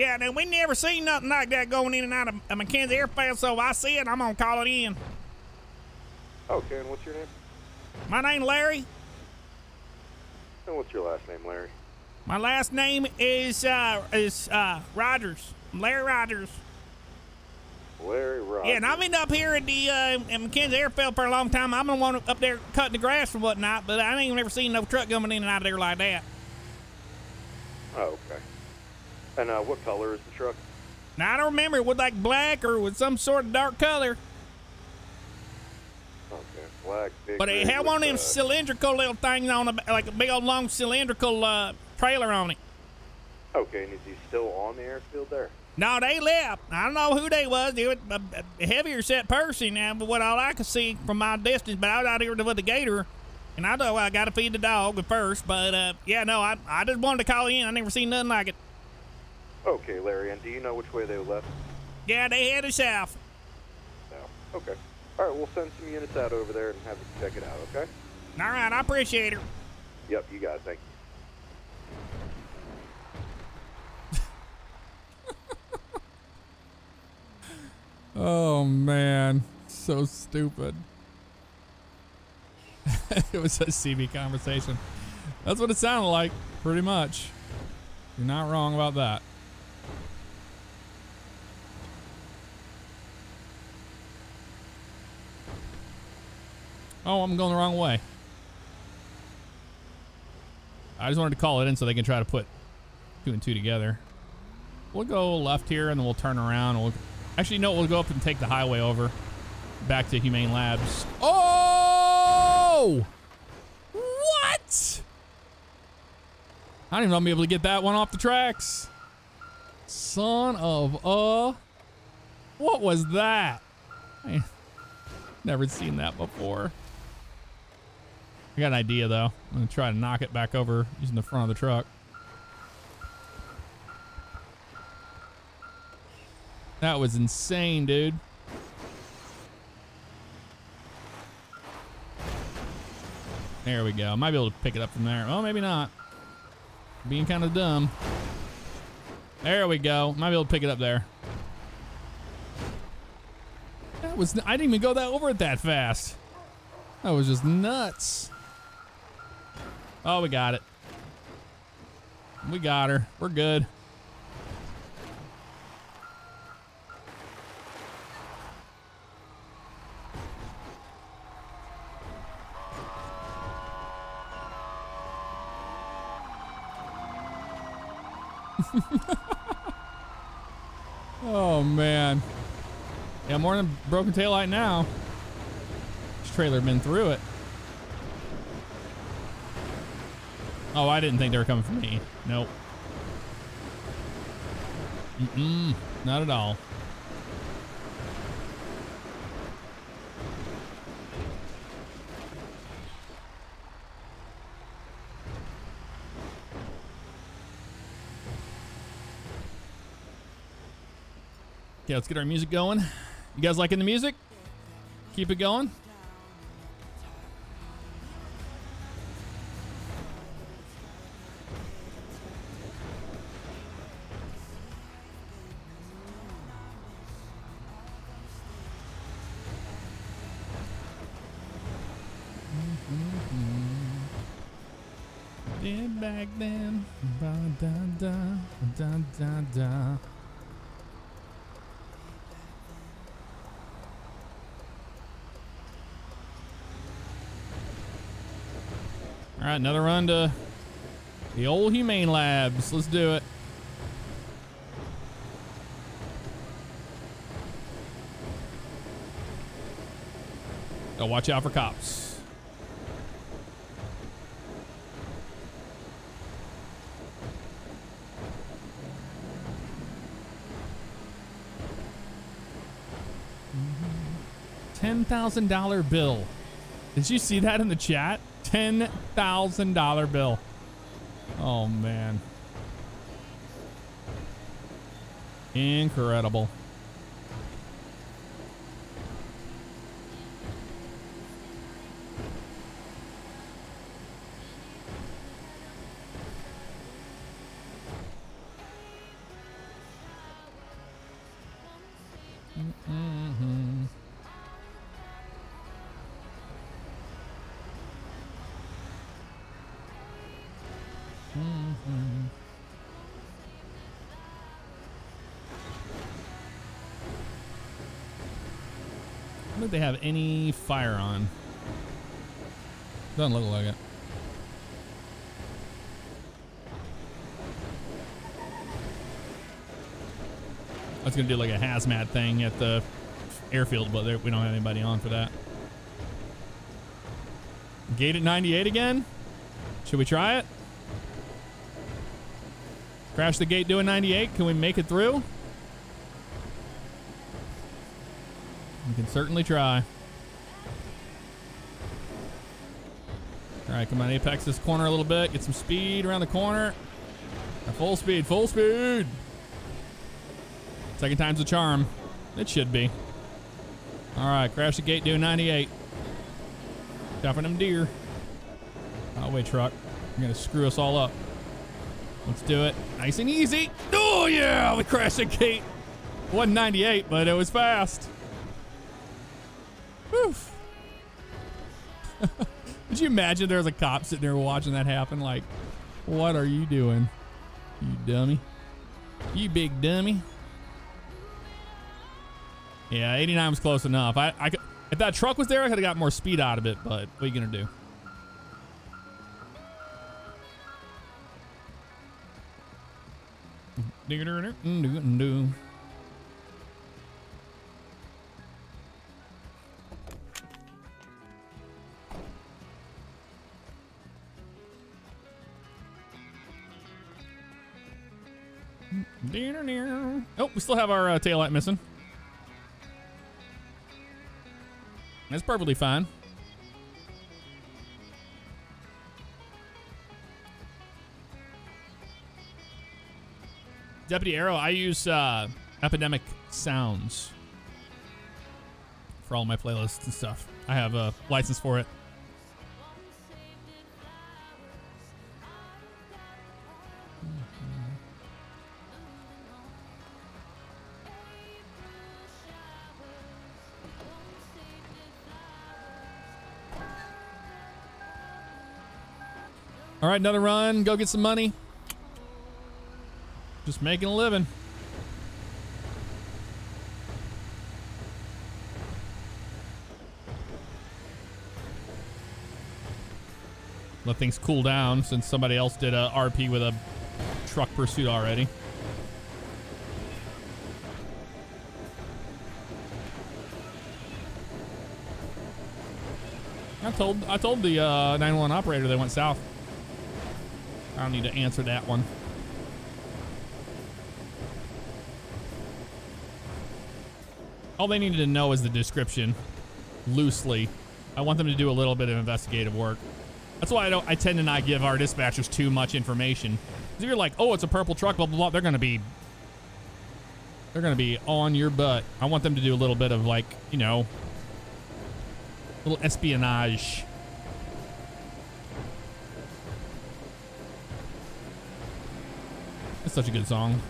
A: Yeah, now we never seen nothing like that going in and out of a McKenzie Airfield, so if I see it, I'm gonna call it in.
F: Okay, and what's your name?
A: My name Larry.
F: And what's your last name, Larry?
A: My last name is uh is uh Rogers. Larry Rogers.
F: Larry Rogers.
A: Yeah, and I've been up here at the uh, at McKenzie Airfield for a long time. I'm the one up there cutting the grass and whatnot, but I ain't never seen no truck coming in and out of there like that.
F: Oh, okay. And uh, what color is the truck?
A: Now I don't remember it was like black or with some sort of dark color,
F: Okay, black, big
A: but it had one of them
F: uh,
A: cylindrical little things on the like a big old long cylindrical uh, trailer on it.
F: Okay, and is he still on the airfield there?
A: No, they left. I don't know who they was. They was a, a heavier set person now, but what all I could see from my distance. But I was out here with the gator, and I know I got to feed the dog at first. But uh, yeah, no, I I just wanted to call in. I never seen nothing like it.
F: Okay, Larry, and do you know which way they left?
A: Yeah, they headed south.
F: No. Okay. All right, we'll send some units out over there and have them check it out, okay?
A: All right, I appreciate it.
F: Yep, you got it. Thank you.
E: Oh man, so stupid. it was a CB conversation. That's what it sounded like, pretty much. You're not wrong about that. Oh, I'm going the wrong way. I just wanted to call it in so they can try to put two and two together. We'll go left here and then we'll turn around. We'll actually no, we'll go up and take the highway over back to Humane Labs. Oh! What? I don't even know I'm able to get that one off the tracks. Son of a. What was that? I never seen that before. I got an idea though. I'm gonna try to knock it back over using the front of the truck. That was insane, dude. There we go. Might be able to pick it up from there. Oh, maybe not. Being kind of dumb. There we go. Might be able to pick it up there. That was. I didn't even go that over it that fast. That was just nuts. Oh, we got it. We got her. We're good. oh man. Yeah, more than broken taillight now. This trailer been through it. Oh, I didn't think they were coming for me. Nope. Mm-mm. Not at all. Okay, let's get our music going. You guys liking the music? Keep it going. back then. Ba, da, da, da, da, da.
A: All right, another run to the old Humane Labs. Let's do it. Now watch out for cops. Ten thousand dollar bill. Did you see that in the chat? Ten thousand dollar bill. Oh man. Incredible. Think they have any fire on. Doesn't look like it. I was gonna do like a hazmat thing at the airfield, but there, we don't have anybody on for that. Gate at 98 again? Should we try it? Crash the gate doing 98. Can we make it through? We can certainly try. All right, come on, apex this corner a little bit. Get some speed around the corner. Full speed, full speed. Second time's a charm. It should be. All right, crash the gate doing 98. Stopping them deer. Highway truck. You're gonna screw us all up. Let's do it. Nice and easy. Oh yeah, we crashed the gate. Wasn't 98, but it was fast. You imagine there's a cop sitting there watching that happen? Like, what are you doing? You dummy. You big dummy. Yeah, 89 was close enough. I, I could, if that truck was there, I could have got more speed out of it, but what are you going to do? Oh, we still have our uh, taillight missing. That's perfectly fine. Deputy Arrow, I use uh, Epidemic Sounds for all my playlists and stuff. I have a license for it. Right, another run. Go get some money. Just making a living. Let things cool down since somebody else did a RP with a truck pursuit already. I told I told the uh, 911 operator they went south. I don't need to answer that one. All they needed to know is the description, loosely. I want them to do a little bit of investigative work. That's why I don't. I tend to not give our dispatchers too much information. If you're like, oh, it's a purple truck, blah blah blah, they're gonna be, they're gonna be on your butt. I want them to do a little bit of like, you know, little espionage. That's such a good song.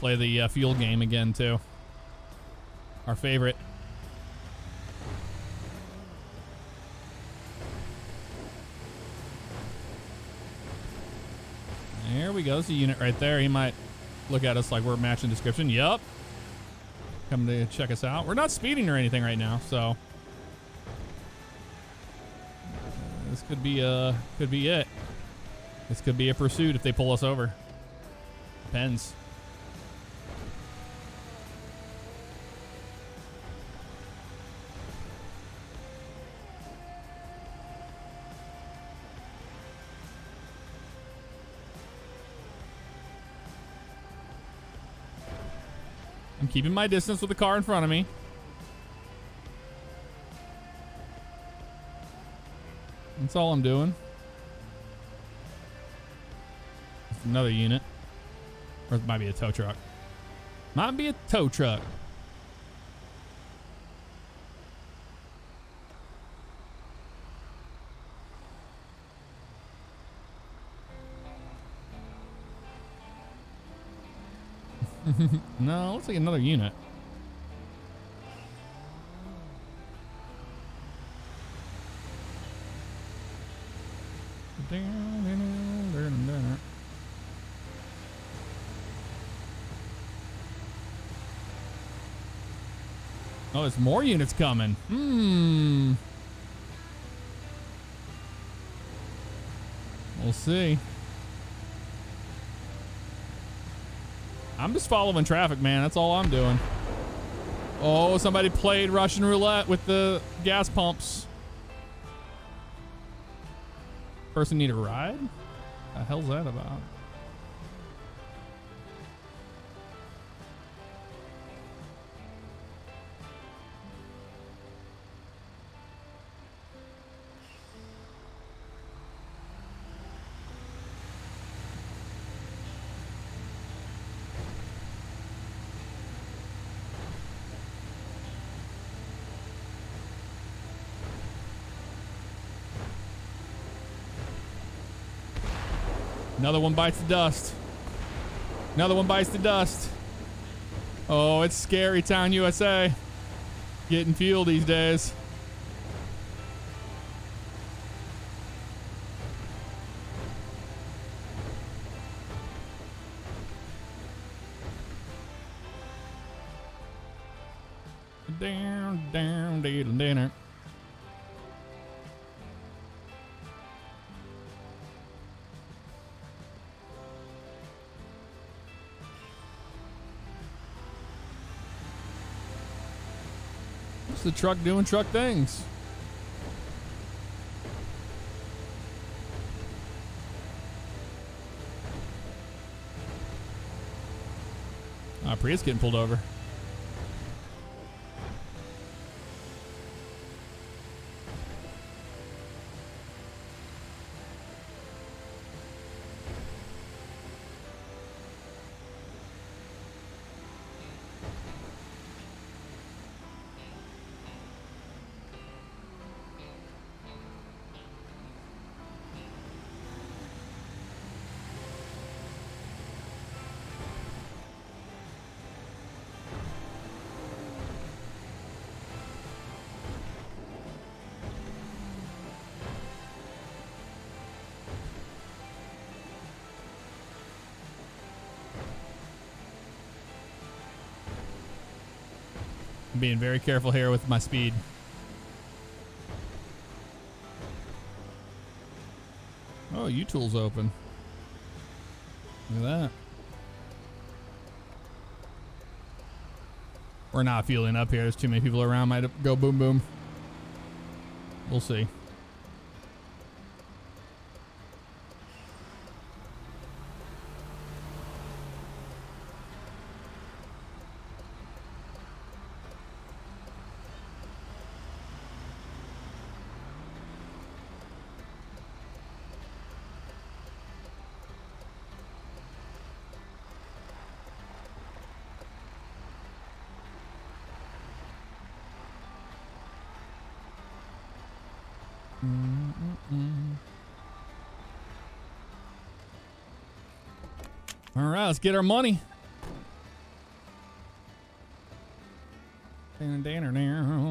A: play the uh, fuel game again too. Our favorite. Go. There's a unit right there. He might look at us like we're matching description. Yup. Come to check us out. We're not speeding or anything right now, so this could be uh could be it. This could be a pursuit if they pull us over. Depends. Keeping my distance with the car in front of me. That's all I'm doing. Another unit. Or it might be a tow truck. Might be a tow truck. no, looks like another unit. Oh, there's more units coming. Hmm. We'll see. I'm just following traffic, man. That's all I'm doing. Oh, somebody played Russian roulette with the gas pumps. Person need a ride? The hell's that about? Another one bites the dust. Another one bites the dust. Oh, it's scary town, USA. Getting fuel these days. Truck doing truck things. Ah, Prius getting pulled over. I'm being very careful here with my speed. Oh, U-Tool's open. Look at that. We're not fueling up here. There's too many people around. Might go boom boom. We'll see. right, let's get our money.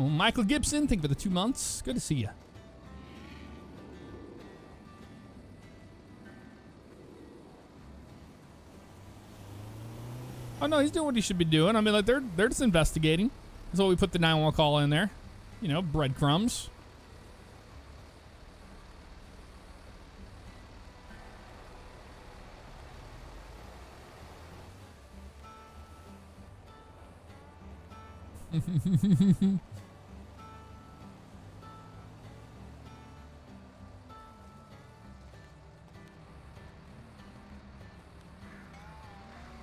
A: Michael Gibson, thank you for the two months. Good to see you. Oh no, he's doing what he should be doing. I mean, like they're they're just investigating. That's what we put the 911 call in there. You know, breadcrumbs.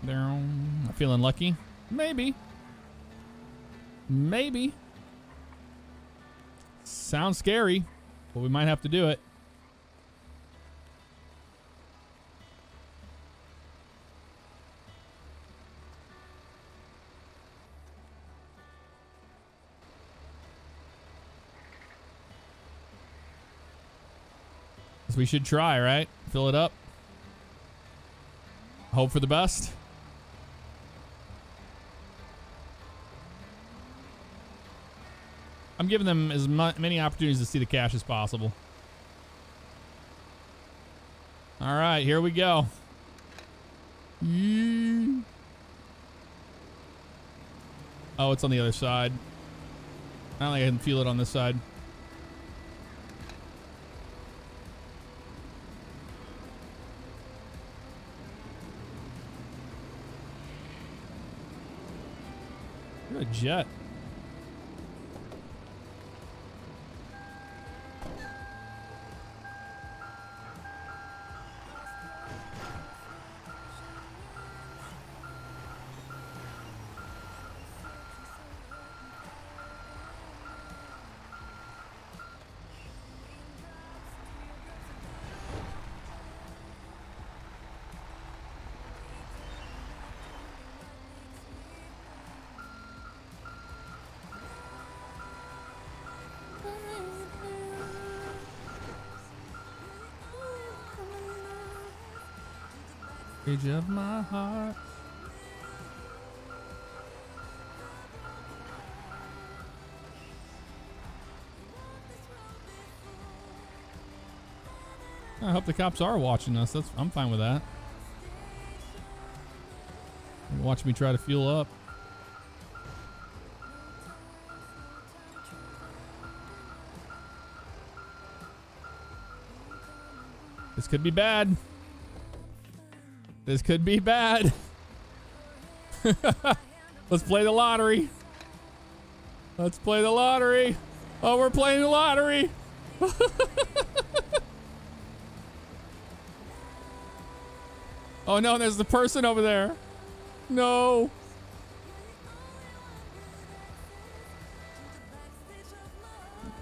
A: Down. I'm feeling lucky? Maybe. Maybe. Sounds scary, but we might have to do it. We should try, right? Fill it up. Hope for the best. I'm giving them as many opportunities to see the cash as possible. All right, here we go. Oh, it's on the other side. I don't think I can feel it on this side. Jet. Of my heart. I hope the cops are watching us. That's I'm fine with that. Watch me try to fuel up. This could be bad. This could be bad. Let's play the lottery. Let's play the lottery. Oh, we're playing the lottery. oh no, there's the person over there. No.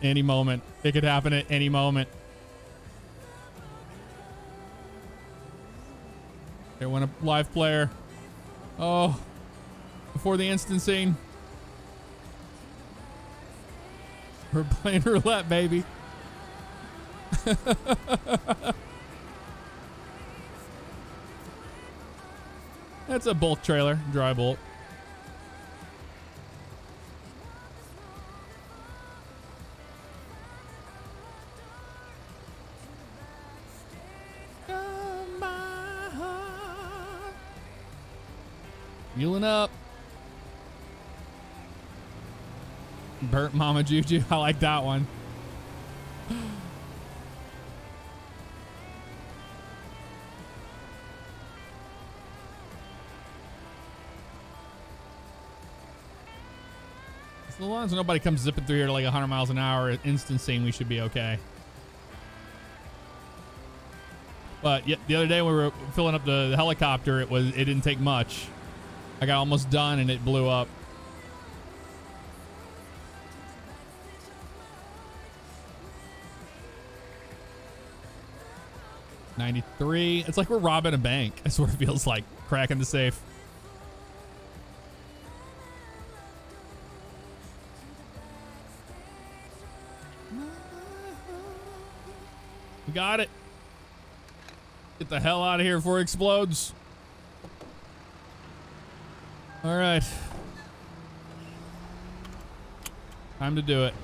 A: Any moment. It could happen at any moment. Went a live player. Oh, before the instancing. We're playing roulette, baby. That's a bulk trailer, dry bulk. Up. Burnt Mama Juju. I like that one. As long as nobody comes zipping through here to like 100 miles an hour, instancing, we should be okay. But yeah, the other day when we were filling up the, the helicopter, it was it didn't take much. I got almost done and it blew up. Ninety-three. It's like we're robbing a bank. That's what it feels like. Cracking the safe. We got it. Get the hell out of here before it explodes. All right. Time to do it.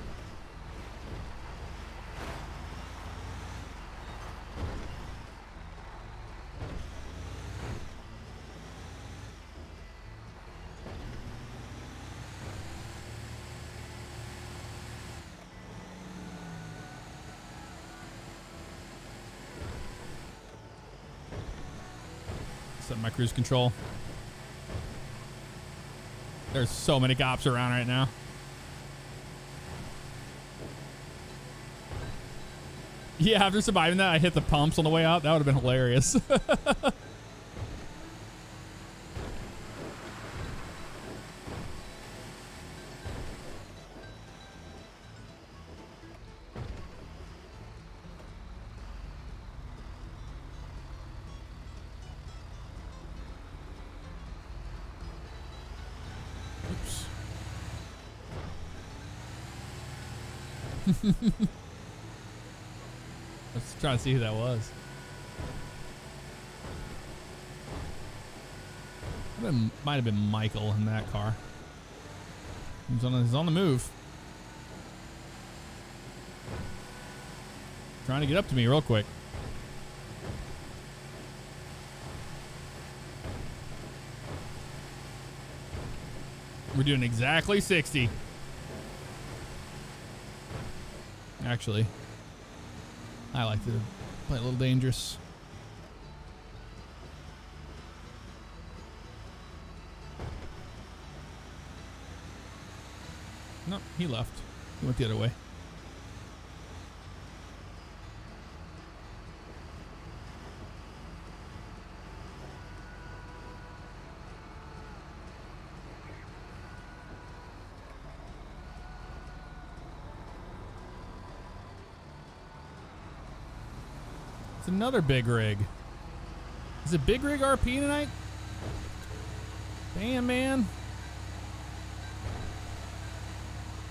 A: Set my cruise control. There's so many cops around right now. Yeah, after surviving that, I hit the pumps on the way out. That would have been hilarious. Let's try to see who that was. I might have been Michael in that car. He's on, he's on the move. Trying to get up to me real quick. We're doing exactly 60. Actually, I like to play a little dangerous. No, he left. He went the other way. Another big rig. Is it big rig RP tonight? Damn, man. Is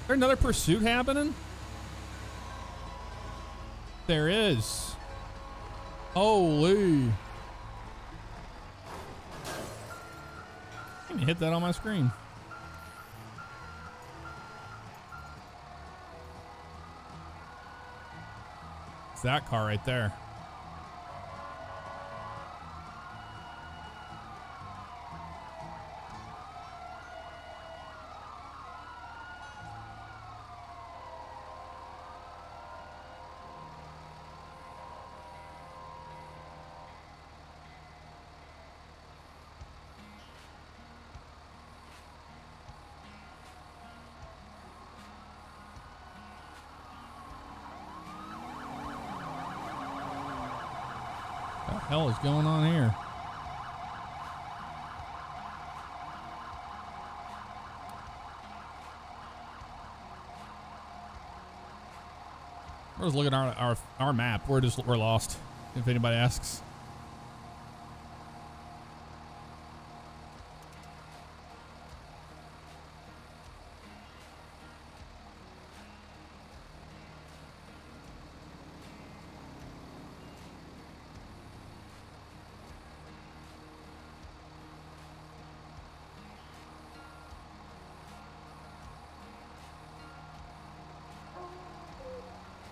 A: there another pursuit happening? There is. Holy. Let me hit that on my screen. It's that car right there. Hell is going on here? We're just looking at our, our our map. We're just we're lost. If anybody asks.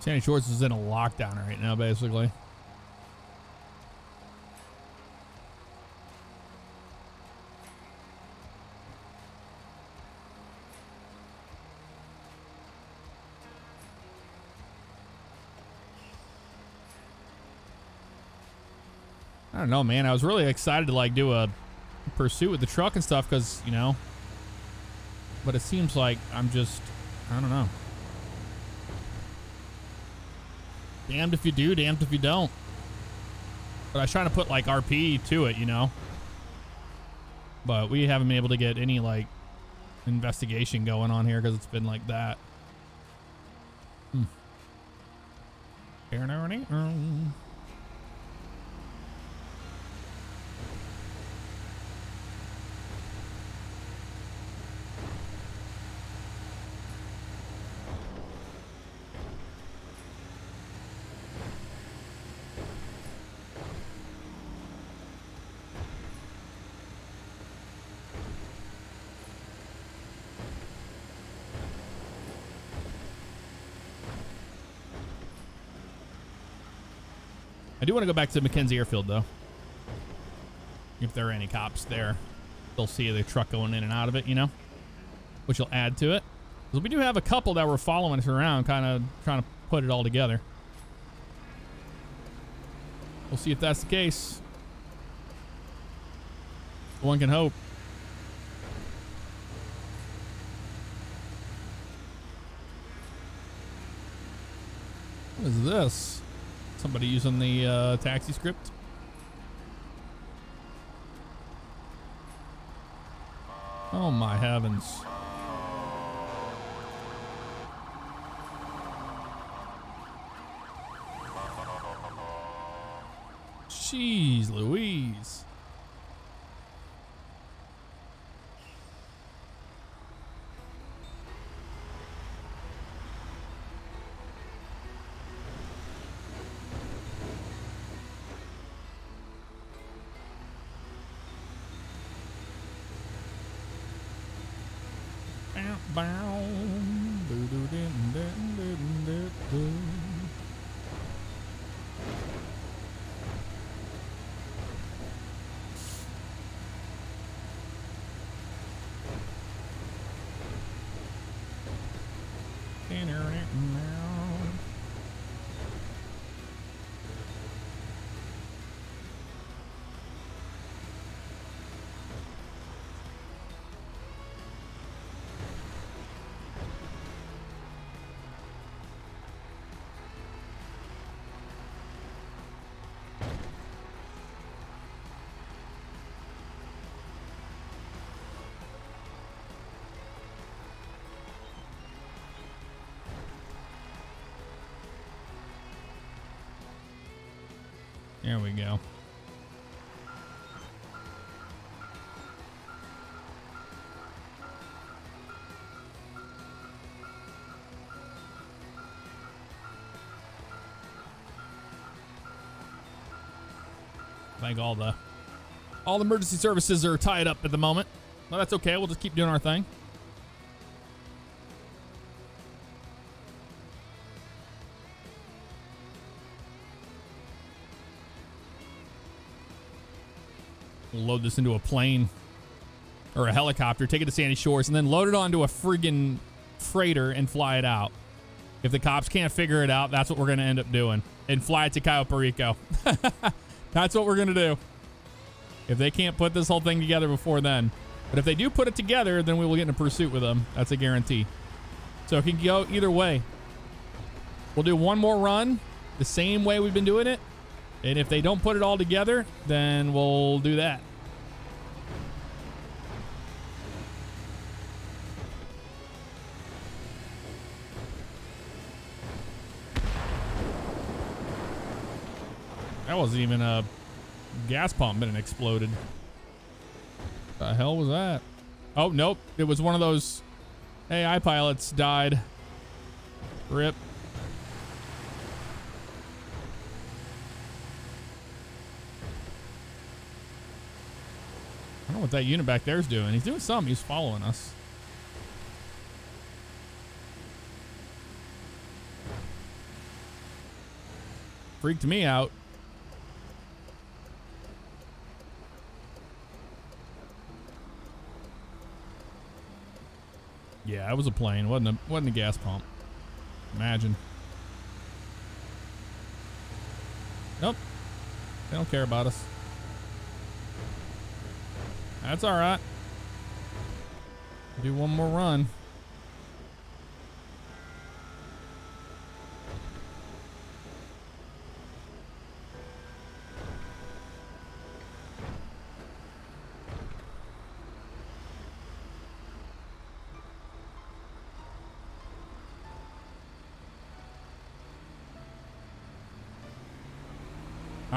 A: Sandy Shores is in a lockdown right now, basically. I don't know, man. I was really excited to like do a pursuit with the truck and stuff because you know. But it seems like I'm just, I don't know. Damned if you do, damned if you don't. But I was trying to put like RP to it, you know. But we haven't been able to get any like investigation going on here because it's been like that. Hmm. I do want to go back to McKenzie Airfield though. If there are any cops there, they'll see the truck going in and out of it, you know, which will add to it. Because we do have a couple that were following us around, kind of trying to put it all together. We'll see if that's the case. One can hope. What is this? Somebody using the uh, taxi script? Oh my heavens. Jeez Louise. Bow, There we go. I think all the all the emergency services are tied up at the moment. Well, that's okay. We'll just keep doing our thing. Load this into a plane or a helicopter, take it to Sandy Shores, and then load it onto a friggin' freighter and fly it out. If the cops can't figure it out, that's what we're going to end up doing. And fly it to Cayo Perico. that's what we're going to do. If they can't put this whole thing together before then. But if they do put it together, then we will get in a pursuit with them. That's a guarantee. So it can go either way. We'll do one more run the same way we've been doing it. And if they don't put it all together, then we'll do that. Wasn't even a gas pump and it exploded. The hell was that? Oh, nope. It was one of those AI pilots died. Rip. I don't know what that unit back there is doing. He's doing something. He's following us. Freaked me out. Yeah, it was a plane. wasn't a wasn't a gas pump. Imagine. Nope. They don't care about us. That's all right. Do one more run.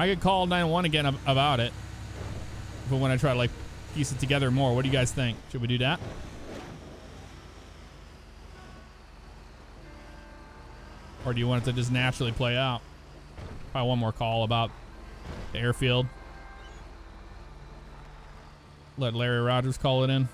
A: Could call 911 again about it. But when I try to like piece it together more, what do you guys think? Should we do that? Or do you want it to just naturally play out? Probably one more call about the airfield. Let Larry Rogers call it in.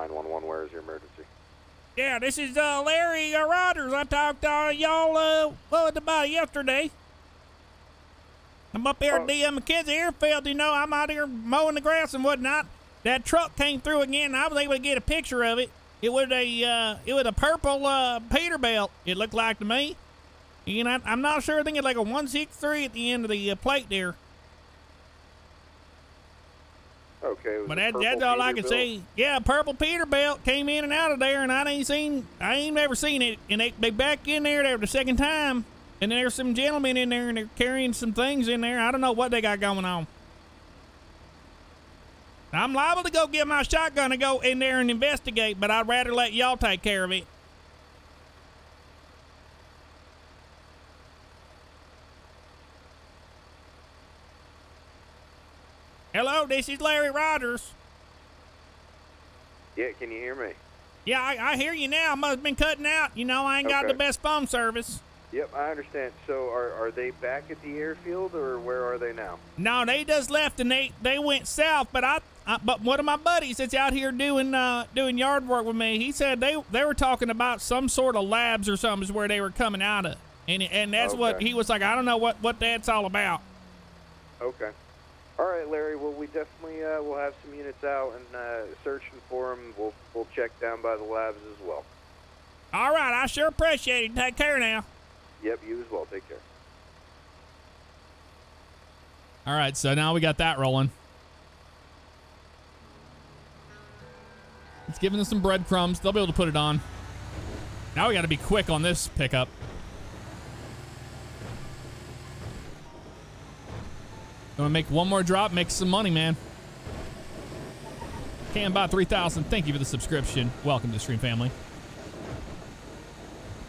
F: 911, where is your emergency?
C: Yeah, this is uh, Larry uh, Rogers. I talked to uh, y'all uh, about yesterday. I'm up here at
F: Oh.
C: the uh, McKenzie Airfield. You know, I'm out here mowing the grass and whatnot. That truck came through again. And I was able to get a picture of it. It was a uh, it was a purple uh, Peterbilt. It looked like to me. And I, I'm not sure. I think it's like a 163 at the end of the uh, plate there.
F: Okay.
C: But that, that's all I can say. Yeah, purple Peterbilt came in and out of there, and I ain't seen, I ain't never seen it. And they they back in there there the second time, and there's some gentlemen in there, and they're carrying some things in there. I don't know what they got going on. I'm liable to go get my shotgun and go in there and investigate, but I'd rather let y'all take care of it. Hello, this is Larry Rogers.
F: Yeah, can you hear me?
C: Yeah, I, I hear you now. I must have been cutting out. You know, I ain't got the best phone service.
F: Yep, I understand. So are, are they back at the airfield, or where are they now?
C: No, they just left and they, they went south. But I, I but one of my buddies that's out here doing uh doing yard work with me, he said they they were talking about some sort of labs or something is where they were coming out of, and and that's what he was like. I don't know what what that's all about.
F: Okay. All right, Larry. Well, we definitely uh, will have some units out and uh, searching for them. We'll we'll check down by the labs as well.
C: All right, I sure appreciate it. Take care now.
F: Yep, you as well. Take care.
A: All right, so now we got that rolling. It's giving us some breadcrumbs. They'll be able to put it on. Now we got to be quick on this pickup. Gonna make one more drop, make some money, man. Can buy 3000 Thank you for the subscription. Welcome to the Stream Family.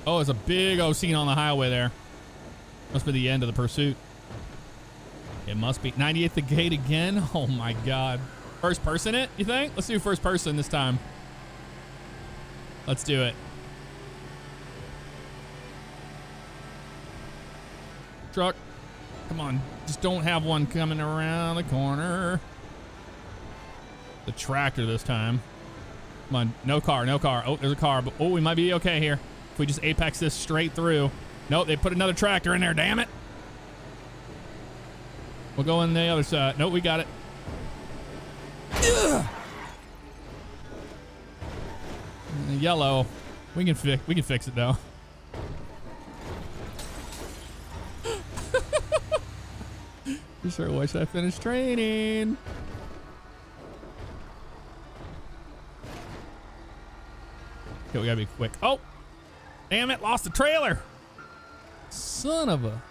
A: Oh, it's a big O scene on the highway there. Must be the end of the pursuit. It must be 98th the gate again. Oh my god. First person it, you think? Let's do first person this time. Let's do it. Truck. Come on. Just don't have one coming around the corner. The tractor this time. Come on. No car, no car. Oh, there's a car. But oh, we might be okay here. If we just apex this straight through. Nope, they put another tractor in there, damn it. We'll go in the other side. Nope, we got it. Ugh. Yellow. We can fix. We can fix it though. You sure wish I finished training. Okay, we gotta be quick. Oh, damn it! Lost the trailer. Son of a.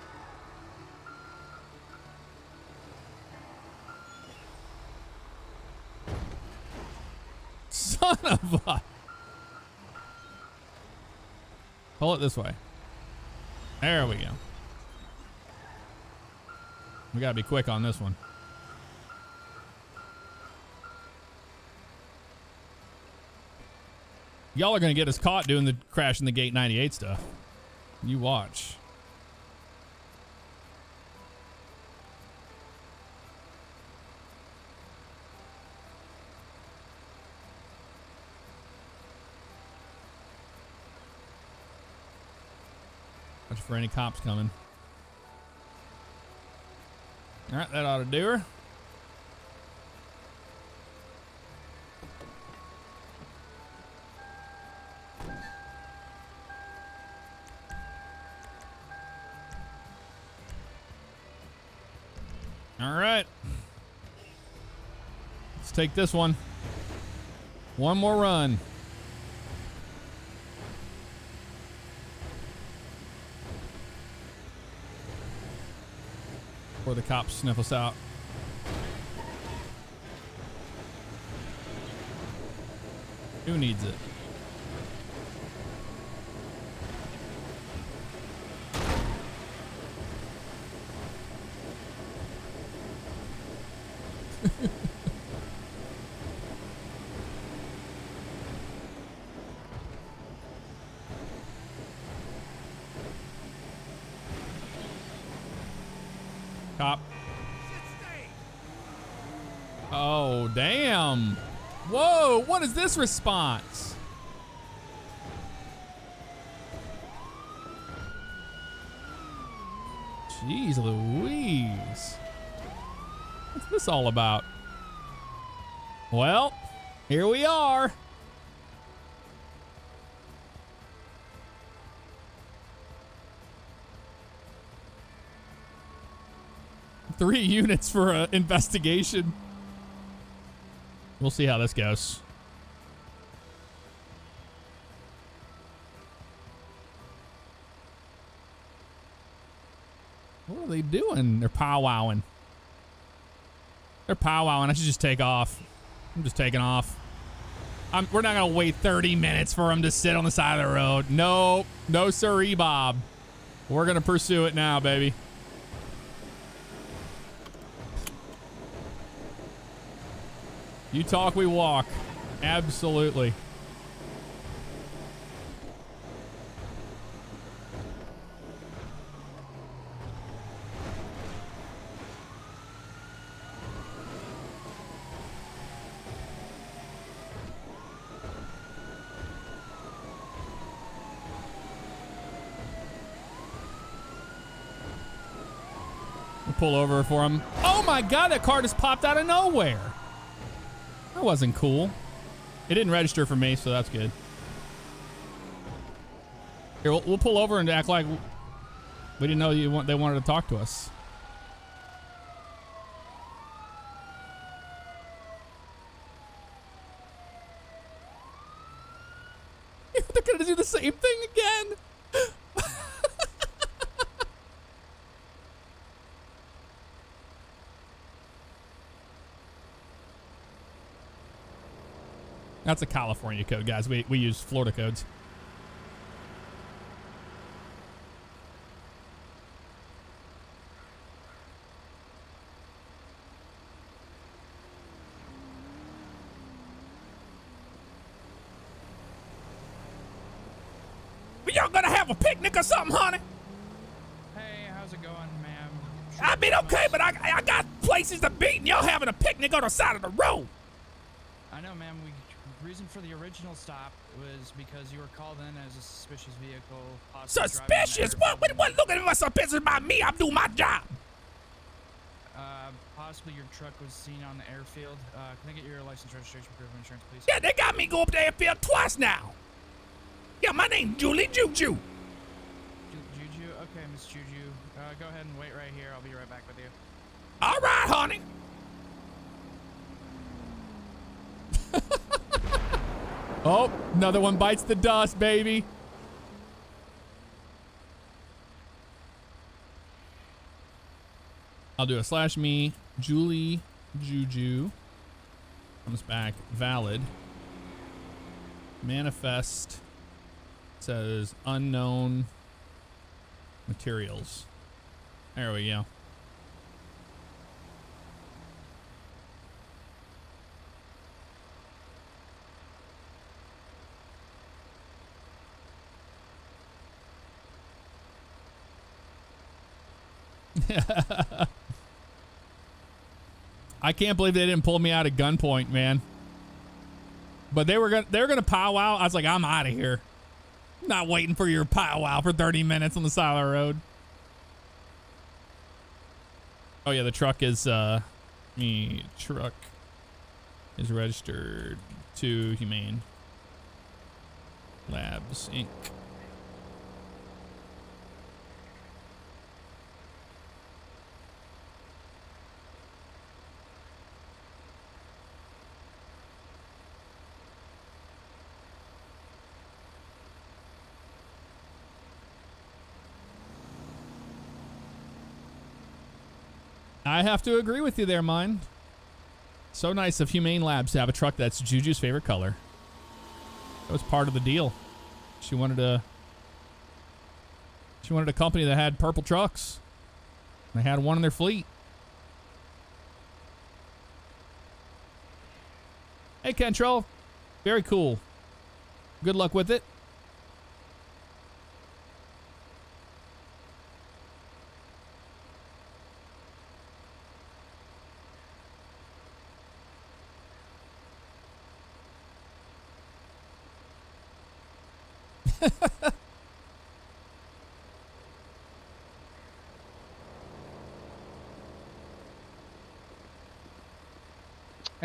A: Son of a. Pull it this way. There we go. We gotta be quick on this one. Y'all are gonna get us caught doing the crash in the gate 98 stuff. You watch. Watch for any cops coming. All right, that ought to do her. All right. Let's take this one. One more run. Before the cops sniff us out. Who needs it? Cop. Oh, damn. Whoa, response? Jeez Louise. What's this all about? Well, here we are. Three units for an investigation. We'll see how this goes. Doing? They're powwowing. They're powwowing. I should just take off. I'm just taking off. I'm, we're not going to wait 30 minutes for them to sit on the side of the road. No, no, sirree, Bob. We're going to pursue it now, baby. You talk, we walk. Absolutely. Pull over for him. Oh my god, that car just popped out of nowhere. That wasn't cool. It didn't register for me, so that's good. Here, we'll, we'll pull over and act like we didn't know you want, they wanted to talk to us. They're gonna do the same thing again. That's a California code, guys. We, we use Florida codes.
C: Y'all gonna have a picnic or something, honey?
G: Hey, how's it going, ma'am?
C: I mean, okay, but I, I got places to be, and y'all having a picnic on the side of the road.
G: I know, ma'am. We reason for the original stop was because you were called in as a suspicious vehicle. possibly driving on
C: Suspicious? What? What? What? Look at what's suspicious about me. I'm doing my job.
G: Uh, possibly your truck was seen on the airfield. Uh, can I get your license, registration, proof of insurance, please?
C: Yeah, they got me go up the airfield twice now. Yeah, my name's Julie Juju.
G: Juju? Okay, Miss Juju. Uh, go ahead and wait right here. I'll be right back with you.
C: All right, honey.
A: Oh, another one bites the dust, baby. I'll do a slash me, Julie Juju. Comes back valid. Manifest says unknown materials. There we go. I can't believe they didn't pull me out at gunpoint, man. But they were gonna they were gonna powwow. I was like, I'm out of here. Not waiting for your powwow for 30 minutes on the side of the road. Oh yeah, the truck is uh me truck is registered to Humane Labs Inc. I have to agree with you there, mine. So nice of Humane Labs to have a truck that's Juju's favorite color. That was part of the deal. She wanted a she wanted a company that had purple trucks. They had one in their fleet. Hey, Kentrell. Very cool. Good luck with it.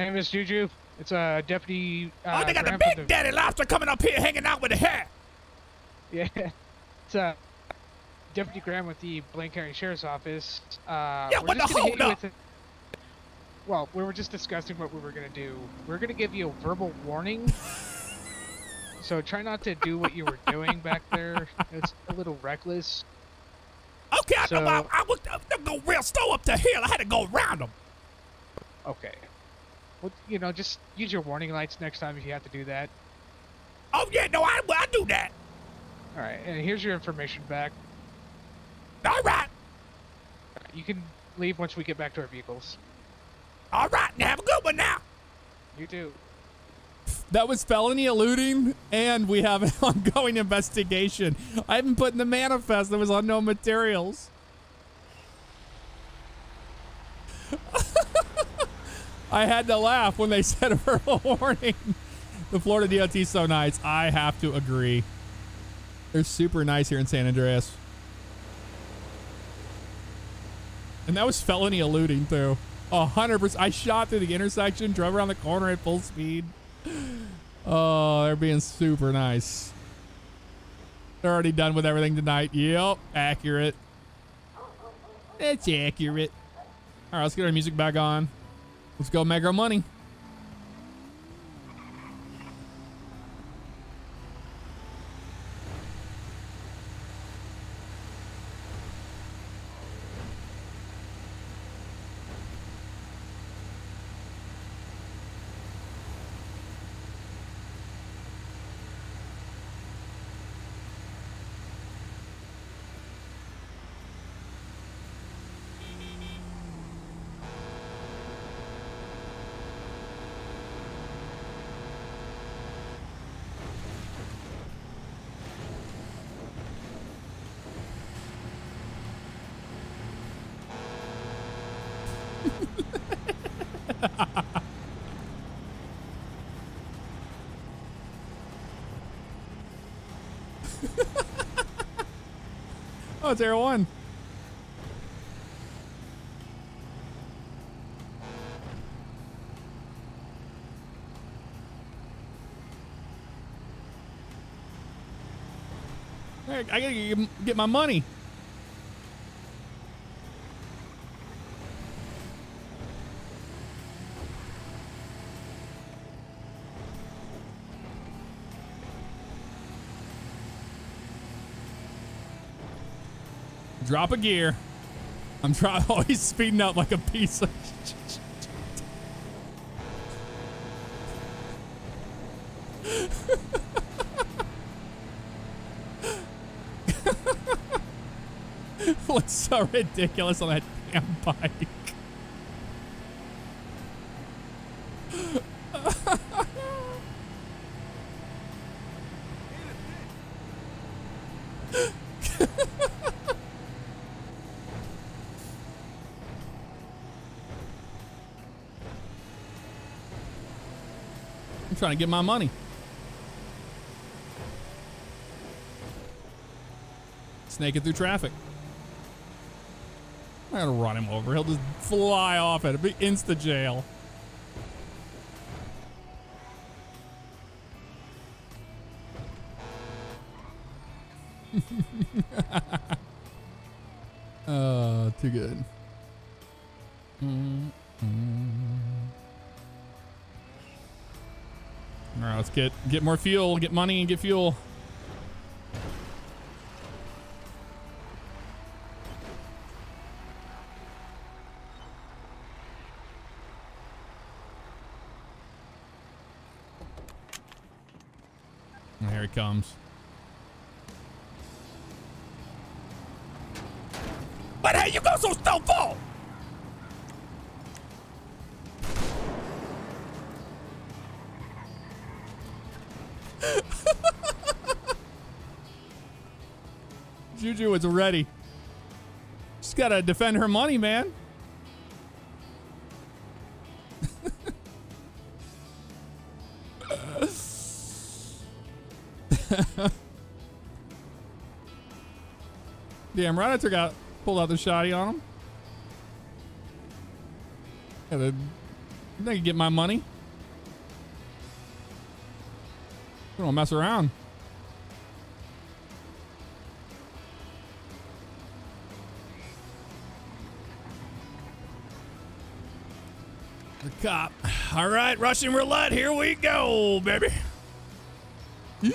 H: Hey, Miss Juju. It's a uh, deputy. Uh,
C: oh, they got the
H: Graham
C: big daddy lobster coming up here hanging out with the hair.
H: Yeah, it's uh, Deputy Graham with the Blaine County Sheriff's Office. Uh,
C: Yeah, what the hold up?
H: a- Well, we were just discussing what we were gonna do. We're gonna give you a verbal warning. so try not to do what you were doing back there. It's a little reckless.
C: Okay, I know. I,
H: So-
C: I was real slow up the hill. I had to go around them.
H: Okay. Well, you know, just use your warning lights next time if you have to do that.
C: Oh yeah, no, I I do that.
H: All right, and here's your information back.
C: All right,
H: You can leave once we get back to our vehicles.
C: all right. Now have a good one now.
H: You too.
A: That was felony eluding, and we have an ongoing investigation. I haven't put in the manifest. There was unknown materials. I had to laugh when they said a verbal warning. The Florida DOT is so nice. I have to agree. They're super nice here in San Andreas. And that was felony eluding too. A hundred percent. I shot through the intersection, drove around the corner at full speed. Oh, they're being super nice. They're already done with everything tonight. Yep, accurate. It's accurate. All right, let's get our music back on. Let's go make our money. Oh, it's Air One. I gotta get- get my money. Drop a gear. I'm trying always speeding up like a piece of Looks so ridiculous on that damn bike. I'm trying to get my money. Snaking through traffic. I'm gonna run him over. He'll just fly off at it. Be insta jail. Get get more fuel, get money, and get fuel. And here he comes.
C: But hey, you go so slow for?
A: Andrew was ready. She's got to defend her money, man. Damn right, I took out, pulled out the shotty on him. Gotta, I can get my money. Don't mess around. All right, Russian roulette. Here we go, baby. Here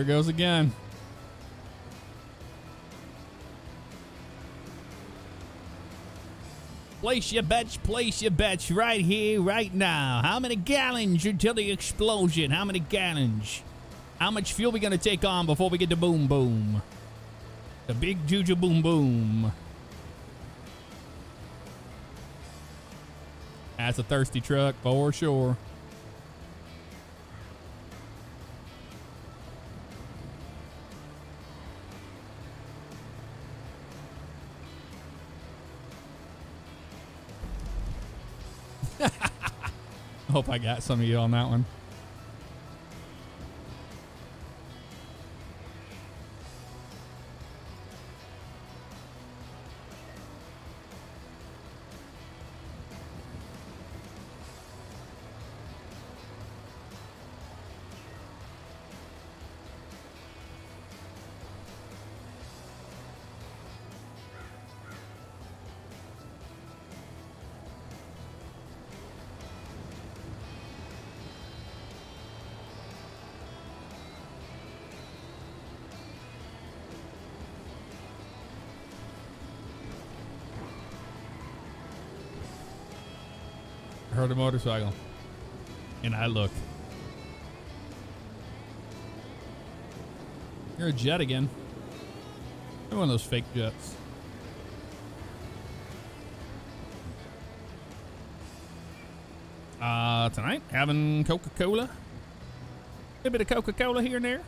A: it goes again. Place your bets, place your bets right here, right now. How many gallons until the explosion? How many gallons? How much fuel we gonna take on before we get to boom boom? The big juju boom boom. That's a thirsty truck for sure. Hope I got some of you on that one. Heard a motorcycle. And I look. You're a jet again. You're one of those fake jets. Uh, tonight, having Coca Cola. A bit of Coca Cola here and there.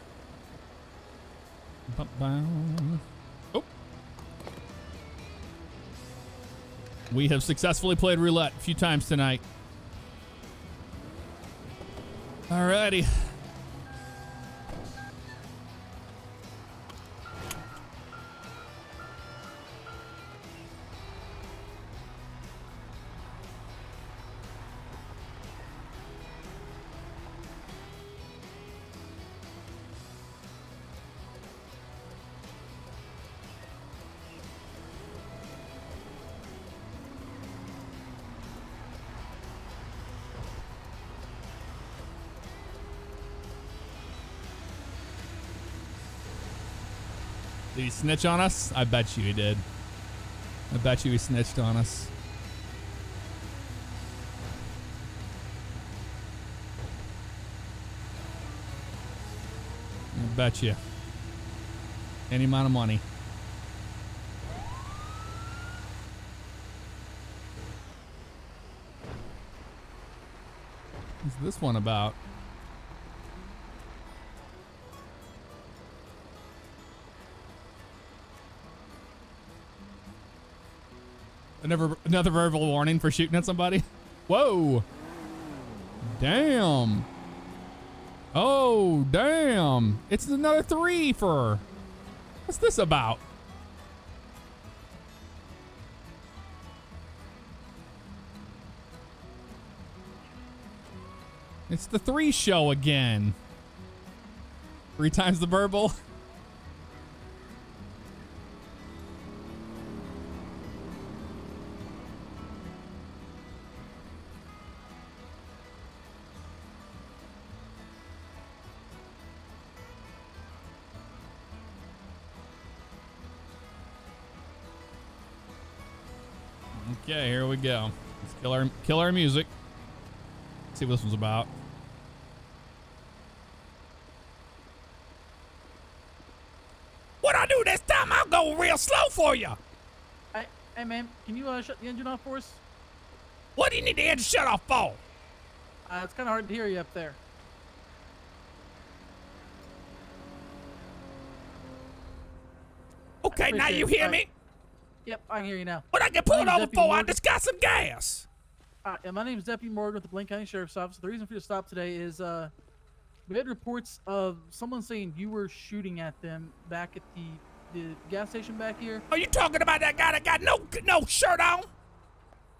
A: Oh. We have successfully played roulette a few times tonight. Alrighty. Snitch on us? I bet you he did. I bet you he snitched on us. I bet you. Any amount of money. What's this one about? Another another verbal warning for shooting at somebody. Whoa. Damn. Oh, damn. It's another three for. What's this about? It's the three show again. Three times the verbal. go. Let's kill our kill our music. See what this one's about.
C: What I do this time, I'll go real slow for you.
I: Hey, hey, man, can you uh, shut the engine off for us?
C: What do you need the engine shut off for?
I: Uh, it's kind of hard to hear you up there.
C: Okay, now you hear
I: All
C: me?
I: Yep, I can hear you now.
C: What I get pulled over for? I just got some gas.
I: Uh, and my name is Deputy Morgan with the Blaine County Sheriff's Office. The reason for your stop today is uh, we had reports of someone saying you were shooting at them back at the the gas station back here.
A: Are you talking about that guy that got no no shirt on?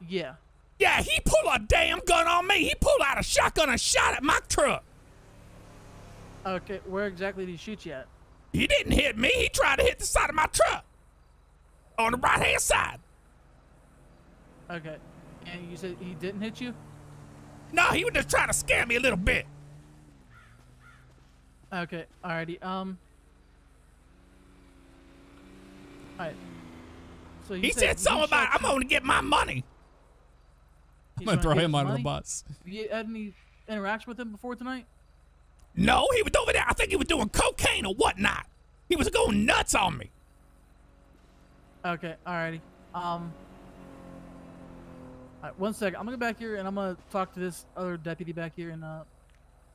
I: Yeah.
A: Yeah, he pulled a damn gun on me. He pulled out a shotgun and shot at my truck.
I: Okay, where exactly did he shoot you at?
A: He didn't hit me. He tried to hit the side of my truck on the right hand side.
I: Okay. And you said he didn't hit you?
A: No, he was just trying to scare me a little bit.
I: Okay, alrighty. Um. Alright. So
A: He said something about I'm going to get my money.
J: I'm gonna throw him under the bus.
I: You had any interaction with him before tonight?
A: No, he was over there. I think he was doing cocaine or whatnot. He was going nuts on me.
I: Okay, alrighty. Um. Alright, one second. I'm gonna go back here and I'm gonna talk to this other deputy back here and uh,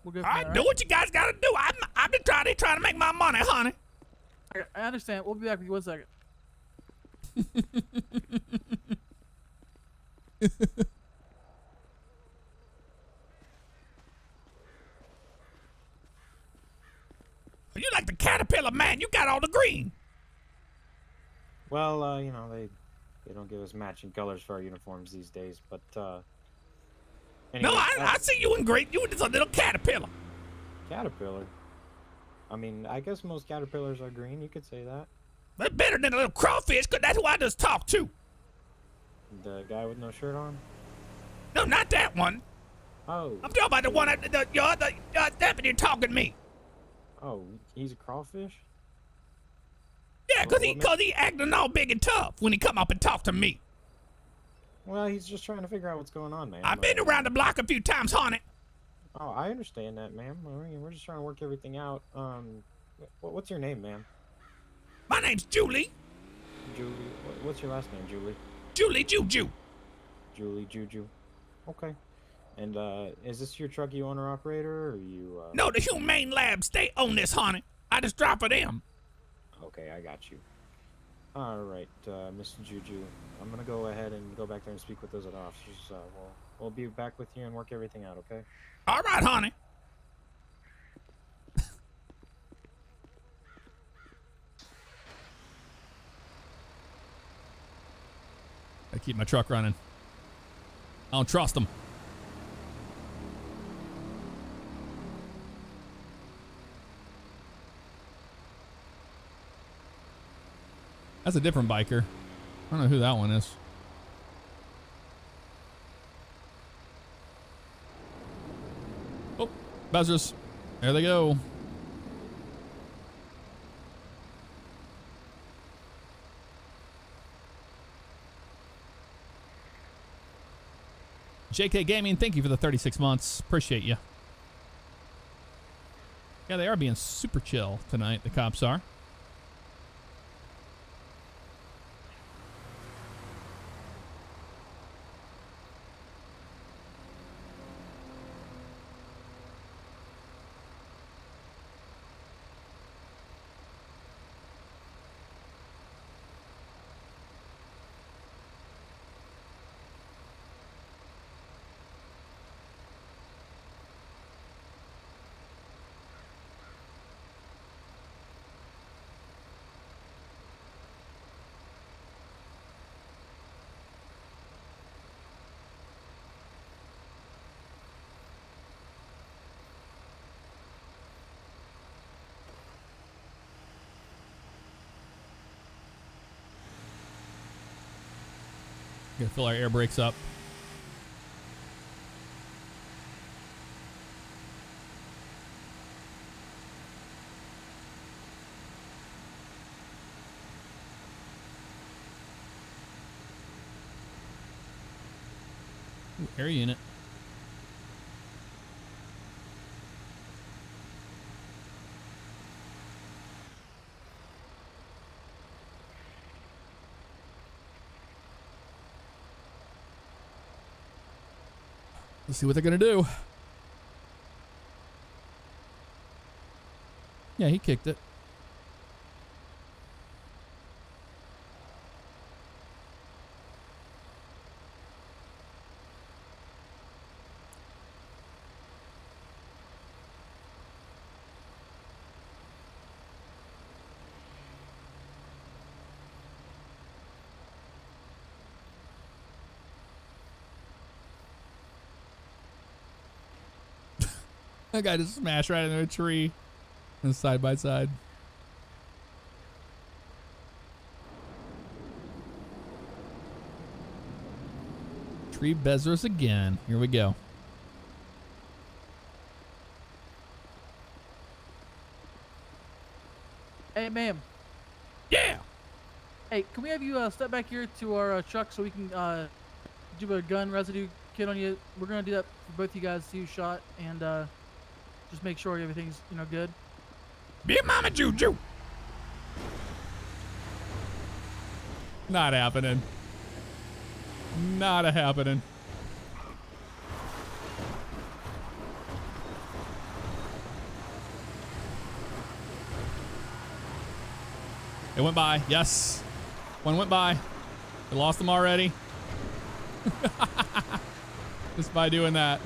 I: we'll go.
A: All
I: there,
A: right, do what you guys got to do. I'm, I've been trying to trying to make my money, honey.
I: Okay, I understand. We'll be back with you one second.
A: You like the caterpillar man? You got all the green.
K: Well, uh, you know they they don't give us matching colors for our uniforms these days, but uh.
A: no, I, I see you in green. You just a little caterpillar.
K: caterpillar. I mean, I guess most caterpillars are green. You could say that.
A: That's better than a little crawfish, cause that's who I just talked to.
K: The guy with no shirt on.
A: No, not that one.
K: Oh,
A: I'm talking about the one that the, your other uh, deputy talking to me.
K: oh, he's a crawfish.
A: Yeah, cause he cause he acting all big and tough when he come up and talk to me.
K: Well, he's just trying to figure out what's going on, man.
A: I've been around the block a few times, honey.
K: Oh, I understand that, ma'am. I mean, we're just trying to work everything out. Um, what's your name, ma'am?
A: My name's Julie.
K: Julie. What's your last name, Julie?
A: Julie Juju.
K: Julie Juju. Okay. And uh, is this your truck you owner operator, or you? Uh...
A: No, the Humane Labs, they own this, honey. I just drive for them.
K: Okay, I got you. All right, uh, Mr. Juju. I'm gonna go ahead and go back there and speak with those other officers. Uh, we'll we'll be back with you and work everything out. Okay.
A: All right, honey.
J: I keep my truck running. I don't trust them. That's a different biker. I don't know who that one is. Oh, buzzers. There they go. JK Gaming, thank you for the 36 months. Appreciate you. Yeah, they are being super chill tonight, the cops are. Gonna fill our air brakes up. Ooh, air unit. Let's see what they're gonna do. Yeah, he kicked it.
A: That guy just smashed right into a tree. And side by side. Tree Bezos again. Here we go.
I: Hey, ma'am.
A: Yeah.
I: Hey, can we have you uh, step back here to our uh, truck so we can uh, do a gun residue kit on you? We're gonna do that for both you guys. See who shot and uh, just make sure everything's you know good.
A: Be a Mama Juju. Not happening. Not a happening. It went by. Yes. One went by. We lost them already. Just by doing that.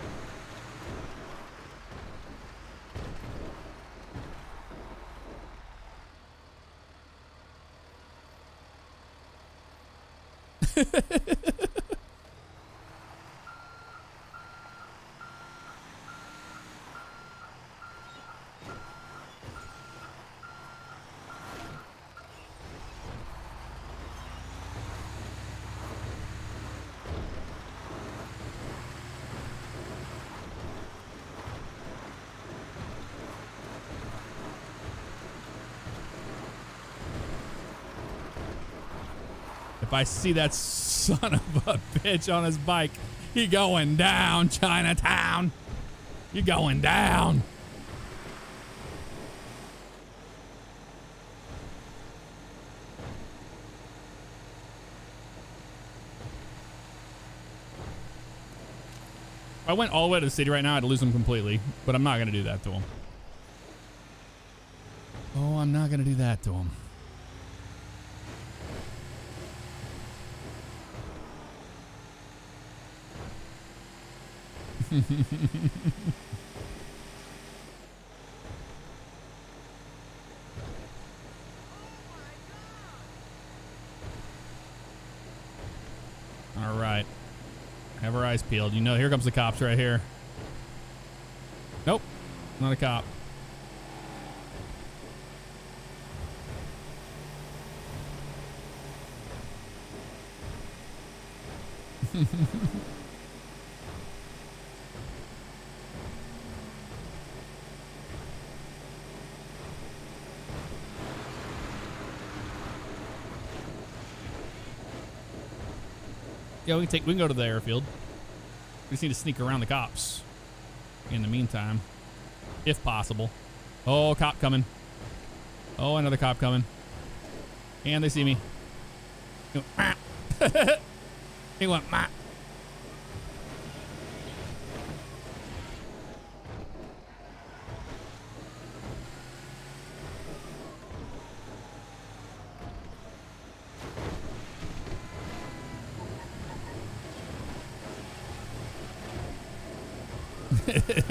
A: If I see that son of a bitch on his bike, he going down, Chinatown. You going down. If I went all the way to the city right now, I'd lose him completely. But I'm not going to do that to him. Oh, I'm not going to do that to him. All right. Have our eyes peeled. You know, here comes the cops right here. Nope. Not a cop. Yeah, we can take. We can go to the airfield. We just need to sneak around the cops. In the meantime, if possible. Oh, cop coming. Oh, another cop coming. And they see me. He went, he went,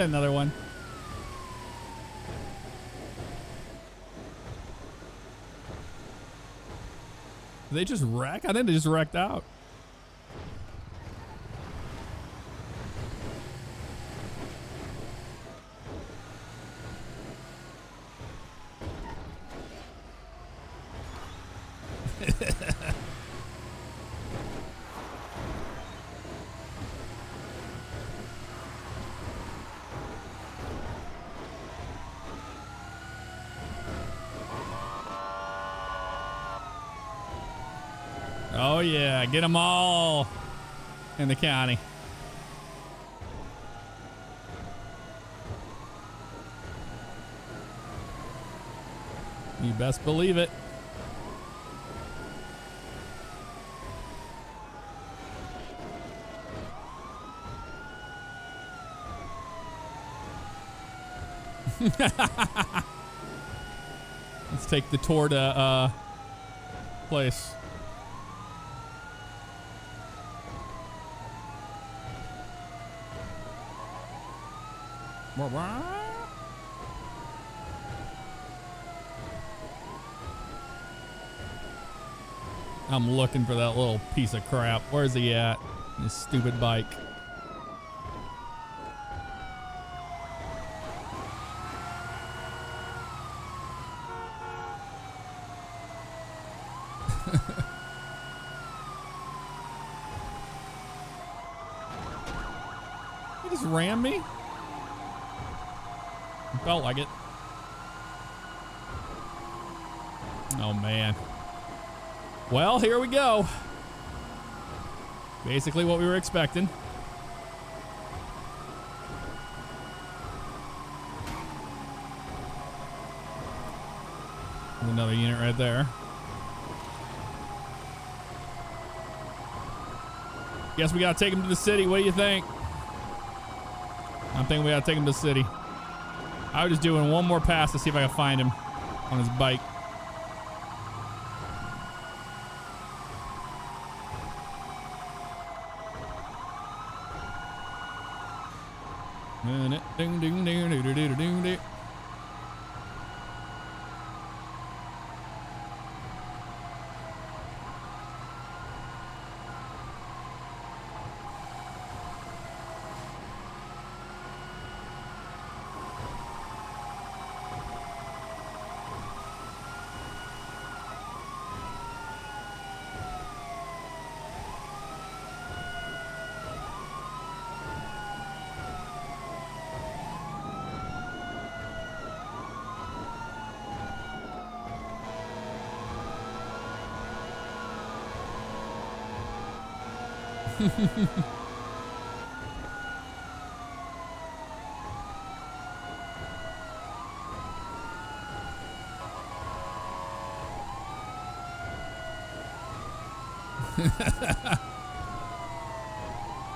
A: Another one. Did they just wreck? I think they just wrecked out. Oh yeah, get them all in the county. You best believe it. Let's take the tour to uh place. I'm looking for that little piece of crap. Where's he at? His stupid bike. he just rammed me? Felt like it. Well, here we go. Basically what we were expecting. Another unit right there. Guess we gotta take him to the city. What do you think? I'm thinking we gotta take him to the city. I was just doing one more pass to see if I can find him on his bike.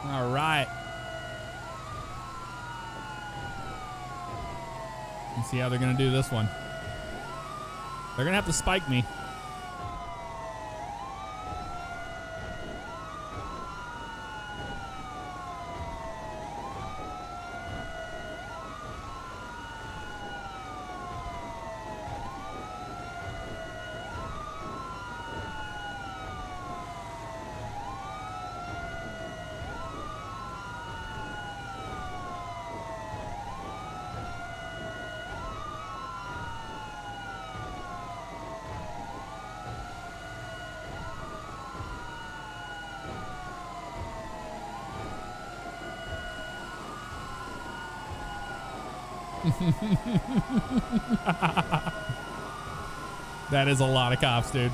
A: All right. Let's see how they're going to do this one. They're going to have to spike me. That is a lot of cops, dude.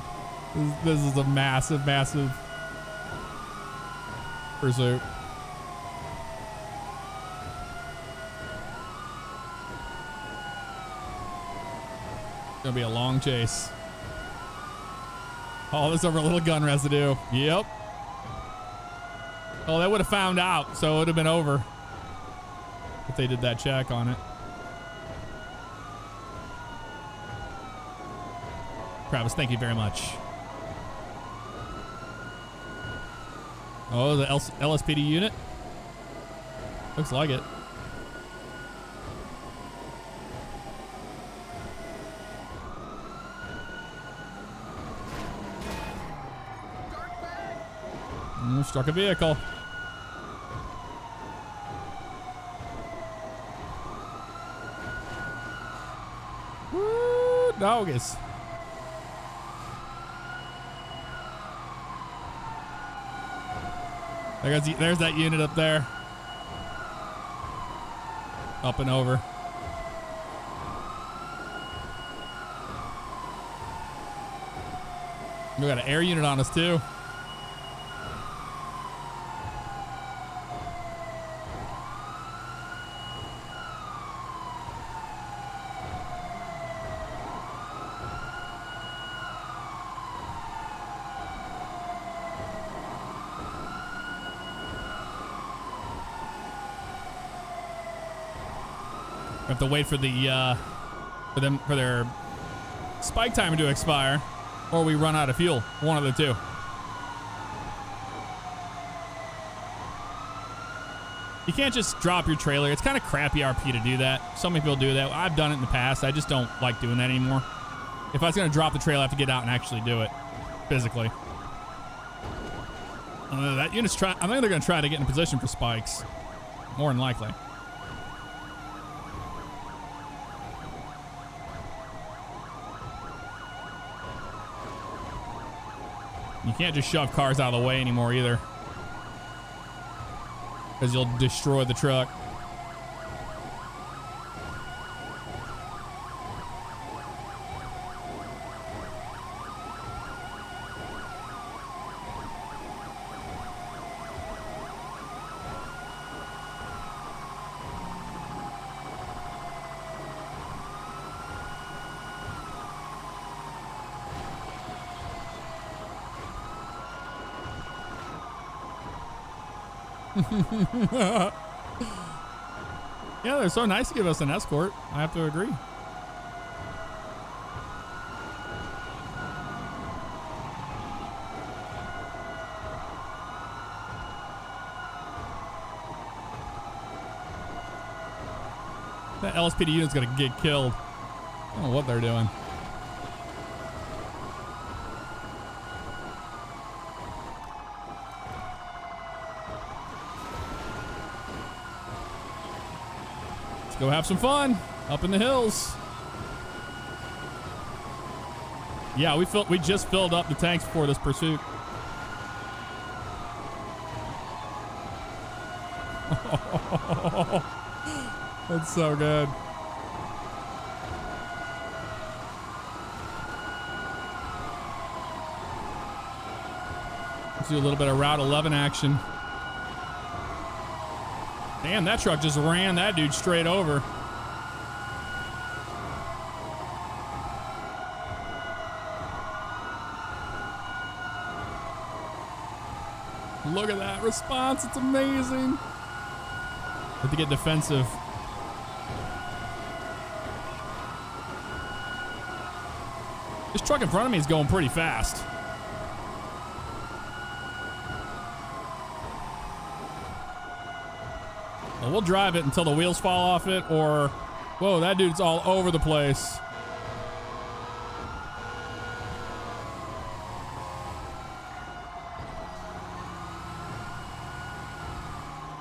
A: This, is a massive, massive pursuit. Gonna be a long chase. All this over a little gun residue. Yep. Oh, they would have found out, so it would have been over if they did that check on it. Travis, thank you very much. Oh, the L- LSPD unit? Looks like it. Mm, struck a vehicle. Woo, doggies. There goes, there's that unit up there. Up and over. We got an air unit on us too. Have to wait for the uh, for them for their spike timer to expire, or we run out of fuel. One of the two. You can't just drop your trailer. It's kind of crappy RP to do that. So many people do that. I've done it in the past. I just don't like doing that anymore. If I was going to drop the trailer, I have to get out and actually do it physically. Uh, that unit's try. I think they're going to try to get in position for spikes. More than likely. You can't just shove cars out of the way anymore either. Because you'll destroy the truck. yeah, they're so nice to give us an escort. I have to agree. That LSPD unit's gonna get killed. I don't know what they're doing. Go have some fun up in the hills. Yeah, we filled, we just filled up the tanks for this pursuit. That's so good. Let's do a little bit of Route 11 action. Damn, that truck just ran that dude straight over. Look at that response. It's amazing. Have to get defensive. This truck in front of me is going pretty fast. Well, we'll drive it until the wheels fall off it, or whoa, that dude's all over the place.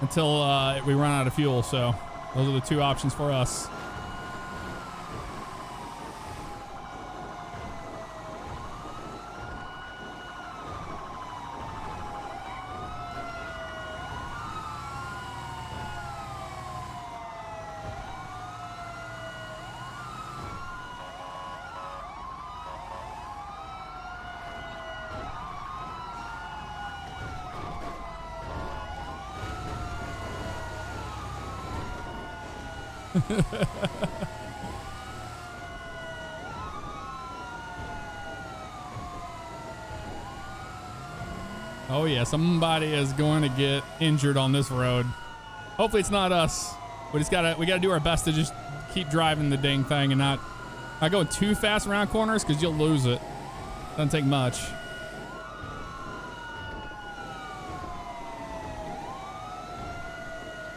A: Until uh, we run out of fuel. So those are the two options for us. oh yeah, somebody is going to get injured on this road. Hopefully it's not us. We just gotta we gotta do our best to just keep driving the dang thing and not not going too fast around corners because you'll lose it. Doesn't take much.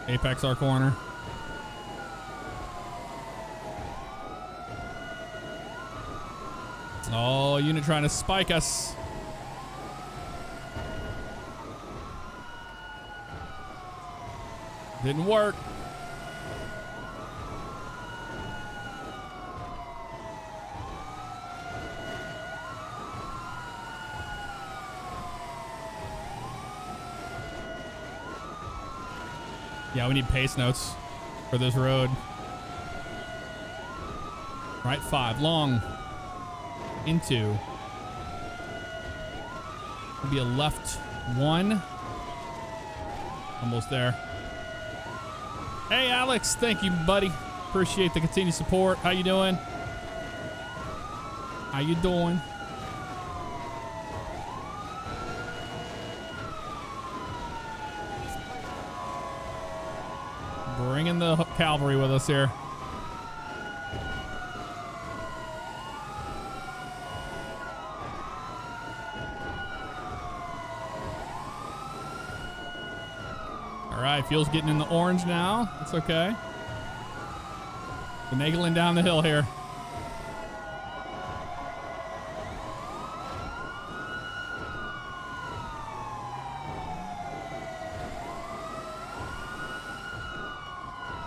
A: Apex our corner. Oh, unit trying to spike us. Didn't work. Yeah, we need pace notes for this road. Right five, long into. It'll be a left one. Almost there. Hey, Alex. Thank you, buddy. Appreciate the continued support. How you doing? How you doing? Bringing the cavalry with us here. Fuel's getting in the orange now. It's okay. Finagling down the hill here.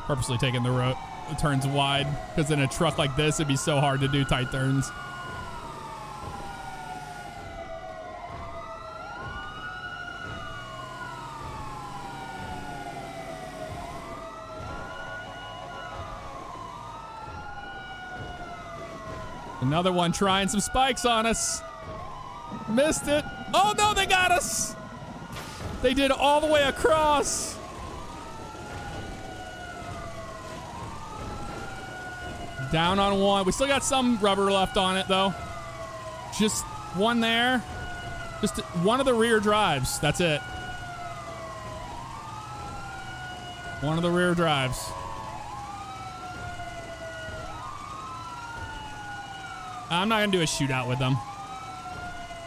A: Purposely taking the road, the turns wide, because in a truck like this, it'd be so hard to do tight turns. Another one trying some spikes on us. Missed it. Oh no, they got us. They did all the way across. Down on one. We still got some rubber left on it though. Just one there. Just one of the rear drives. That's it. One of the rear drives. I'm not gonna do a shootout with them.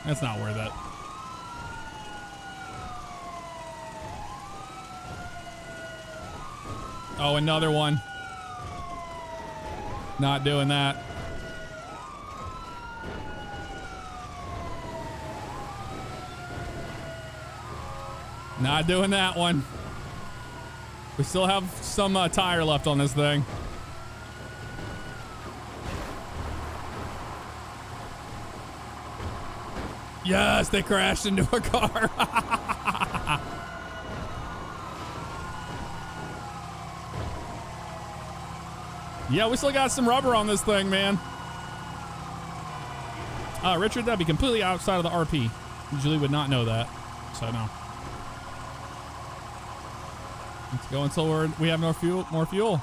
A: That's not worth it. Oh, another one. Not doing that. Not doing that one. We still have some uh, tire left on this thing. Yes, they crashed into a car. yeah, we still got some rubber on this thing, man. Uh, Richard, that'd be completely outside of the RP. Usually would not know that, so no. Let's go until we're, we have no fuel, more fuel.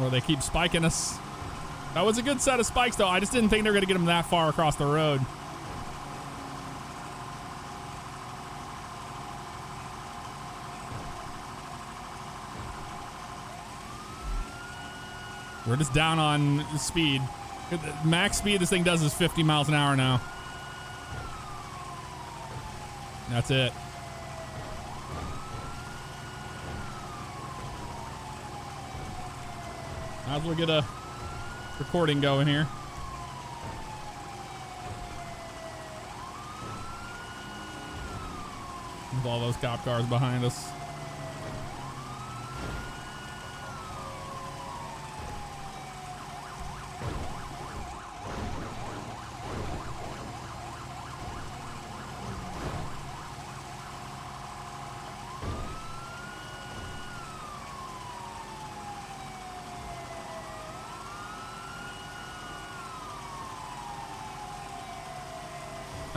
A: Or they keep spiking us. That was a good set of spikes, though. I just didn't think they were going to get them that far across the road. We're just down on speed. Max speed this thing does is 50 miles an hour now. That's it. Might as well get a recording going here. With all those cop cars behind us.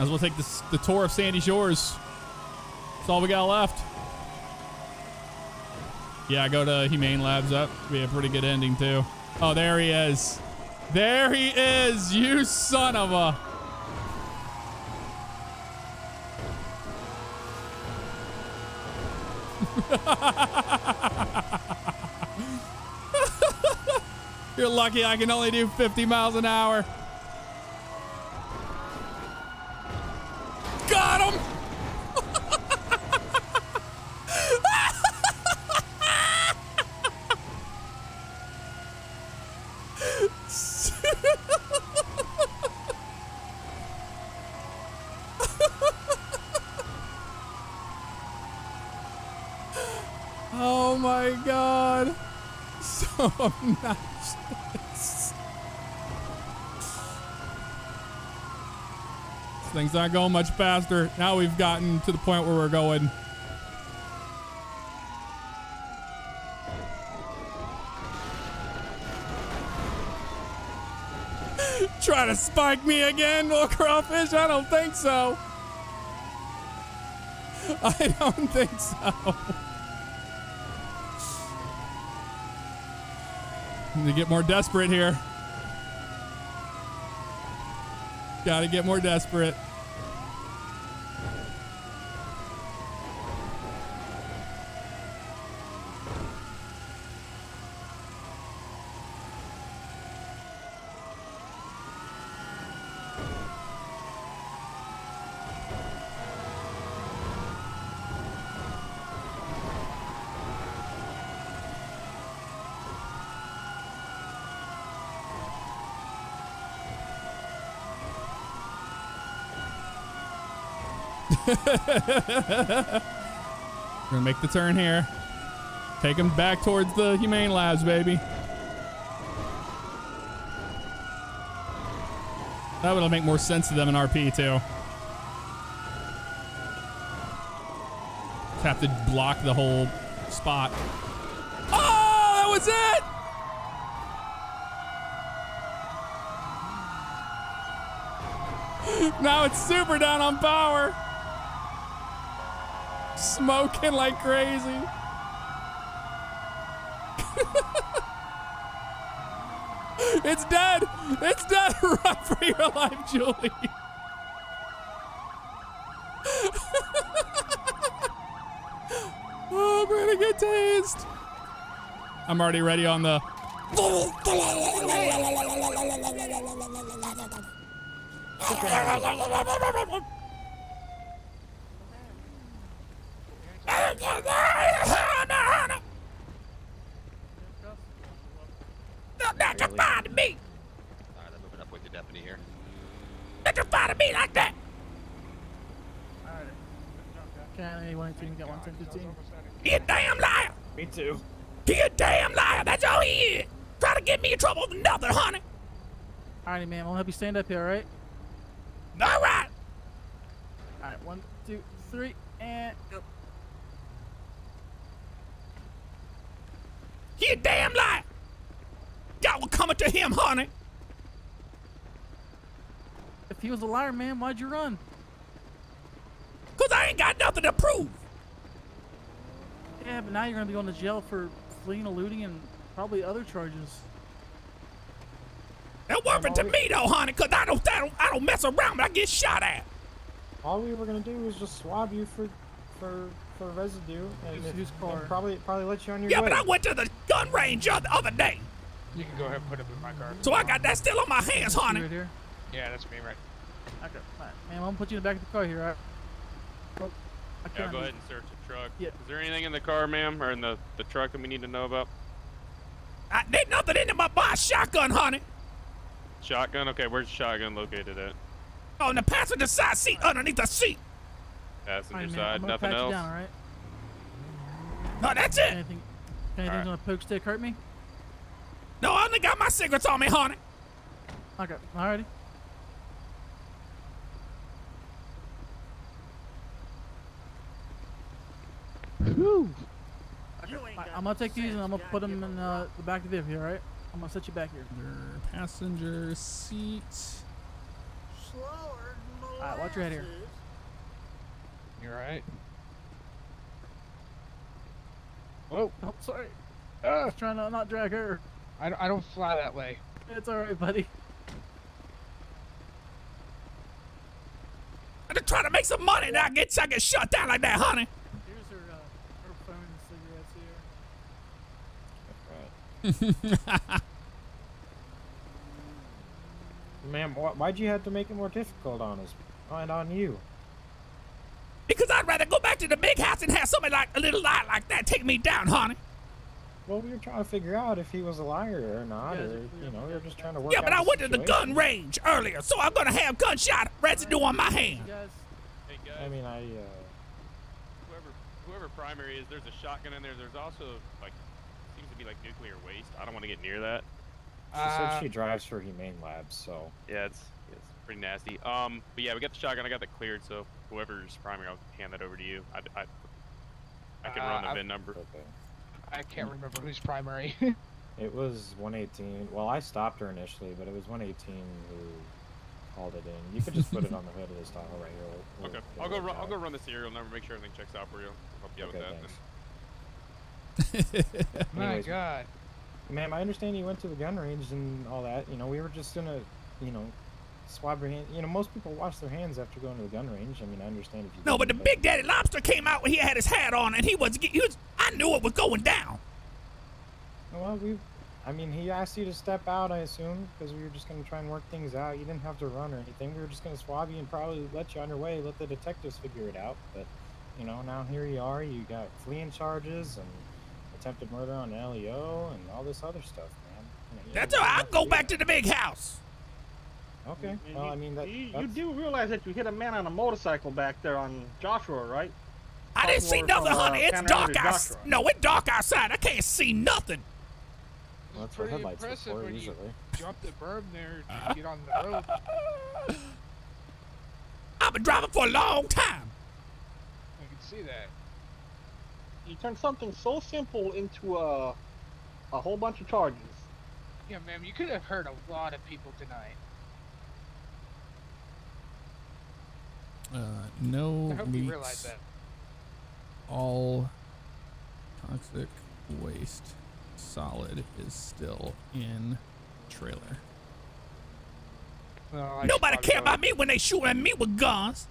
A: As well take this, the tour of Sandy Shores. That's all we got left. Yeah, go to Humane Labs. up. be a pretty good ending, too. Oh, there he is. There he is, you son of a... You're lucky I can only do 50 miles an hour. Got him! oh my god. So obnoxious. Things not going much faster. Now we've gotten to the point where we're going. Try to spike me again, little crawfish? I don't think so. I don't think so. Need to get more desperate here. Gotta get more desperate. We're gonna make the turn here. Take him back towards the humane labs, baby. That would make more sense to them in RP too. Have to block the whole
L: spot. Oh, that was it! Now it's super down on power. Smoking like crazy. it's dead. It's dead. Run for your life, Julie. oh, we're gonna get tased. I'm already ready on the.
A: Not to find me.
M: Alright, I'm moving up with the deputy here.
A: Not to find me like that.
I: Can anyone team get one ten fifteen?
A: He a damn
K: too.
A: He a damn liar. That's all he is. Try to get me in trouble for nothing, honey.
I: Alrighty, man. I'll help you stand up here, alright?
A: All right.
I: Alright, one, two, three, and go.
A: He a damn liar. Y'all were coming to him, honey.
I: If he was a liar, man, why'd you run?
A: Cause I ain't got nothing to prove.
I: Yeah, but now you're gonna be going to jail for fleeing, eluding, and probably other charges.
A: It wasn't to me though, honey, cause I don't, I don't, I don't mess around, but I get shot at.
K: All we were gonna do was just swab you for for for residue and,
I: Whose-
K: if-
I: whose
K: and probably probably let you on your
A: Yeah,
K: way.
A: but I went to the gun range the other day,
H: You can go ahead and put it in my car.
A: so I got that still on my hands, honey.
I: right here.
H: Yeah, that's me, right?
I: Okay, alright. Man, I'm gonna put you in the back of the car here, alright? Oh, I
N: Yeah,
I: can't
N: go
I: use-
N: ahead and search the truck.
I: Yeah.
N: Is there anything in the car, ma'am, or in the, the truck that we need to know about?
A: I, there's nothing in my my shotgun, honey.
N: Shotgun? Okay, where's the shotgun located at?
A: On the passenger side seat, underneath the seat.
N: Passenger
I: Alright, man,
N: side,
I: I'm
N: nothing else?
I: down, alright?
A: No, that's it.
I: Anything, anything's
N: Alright.
I: gonna poke stick hurt me?
A: No, I only got my cigarettes on me, honey.
I: Okay, alrighty.
H: Whew.
I: Alright, I'm gonna take these and I'm gonna put them in uh, the back of the vehicle, alright? I'm gonna set you back here.
L: Your passenger seat.
I: Alright, watch your head here.
H: You're right. Oh,
I: Oh, sorry. I
H: uh,
I: was trying to not drag her.
H: I, don't- I don't fly that way.
I: It's alright, buddy.
A: I'm just trying to make some money, and I get, I get shut down like that, honey.
I: Here's her, uh, her phone and cigarettes here.
K: Right. Ma'am, wh- why'd you have to make it more difficult on us and on you?
A: Because I'd rather go back to the big house and have somebody like a little lie like that take me down, honey.
K: Well, we were trying to figure out if he was a liar or not,
I: Yeah,
K: or
I: is
K: you know, we were just trying to work.
A: Yeah,
K: out
A: but I
K: the
A: went to the gun range earlier, so I'm gonna have gunshot residue on my hand.
I: You guys,
N: Hey, guys,
K: I mean, I. Uh,
N: whoever, whoever primary is, there's a shotgun in there. There's also, like, seems to be, like, nuclear waste. I don't want to get near that.
K: she
H: Uh,
K: said she drives for Humane Labs, so.
N: Yeah, it's, it's pretty nasty. Um, but yeah, we got the shotgun. I got that cleared, so whoever's primary, I'll hand that over to you. I, I, I can
H: Uh,
N: run the
H: I've-
N: VIN number.
K: Okay.
H: I can't remember who's primary.
K: It was 118. Well, I stopped her initially, but it was 118 who called it in. You could just put it on the hood of this Tahoe right here. We'll,
N: Okay,
K: we'll
N: I'll go. Run, I'll go run the serial number. Make sure everything checks out for you. I'll help you out
K: Okay,
N: with that.
K: Thanks.
H: My God.
K: Ma'am, I understand you went to the gun range and all that. You know, we were just gonna, you know, swab your hand. You know, most people wash their hands after going to the gun range. I mean, I understand if you.
A: No, but the
K: didn't,
A: Big Daddy Lobster came out when he had his hat on, and he was, he was. I knew it was going down.
K: Well, we. I mean, he asked you to step out, I assume, because we were just gonna try and work things out. You didn't have to run or anything. We were just gonna swab you and probably let you on your way. Let the detectives figure it out. But, you know, now here you are. You got fleeing charges and attempted murder on LEO and all this other stuff, man. You know,
A: That's
K: didn't
A: all. right.
K: have
A: I'll go back to the big house.
K: Okay.
D: And
K: Well,
D: you-
K: I mean that.
D: you, you do realize that you hit a man on a motorcycle back there on Joshua, right?
A: I didn't see nothing,
D: from, uh,
A: honey. It's dark
D: Road
A: outside. No, it's dark outside. I can't see nothing.
K: Well, that's
H: It's
K: what
H: pretty
K: headlights are
H: impressive
K: for
H: when
K: usually.
H: you jump the berm there to get on the road.
A: I've been driving for a long time.
H: I can see that.
D: You turned something so simple into a a whole bunch of charges.
H: Yeah, ma'am, you could have hurt a lot of people tonight.
A: Uh, no
H: I hope
A: meats.
H: you realize that.
A: All toxic waste solid is still in trailer.
H: Well,
C: Nobody care about me when they shoot at me with guns.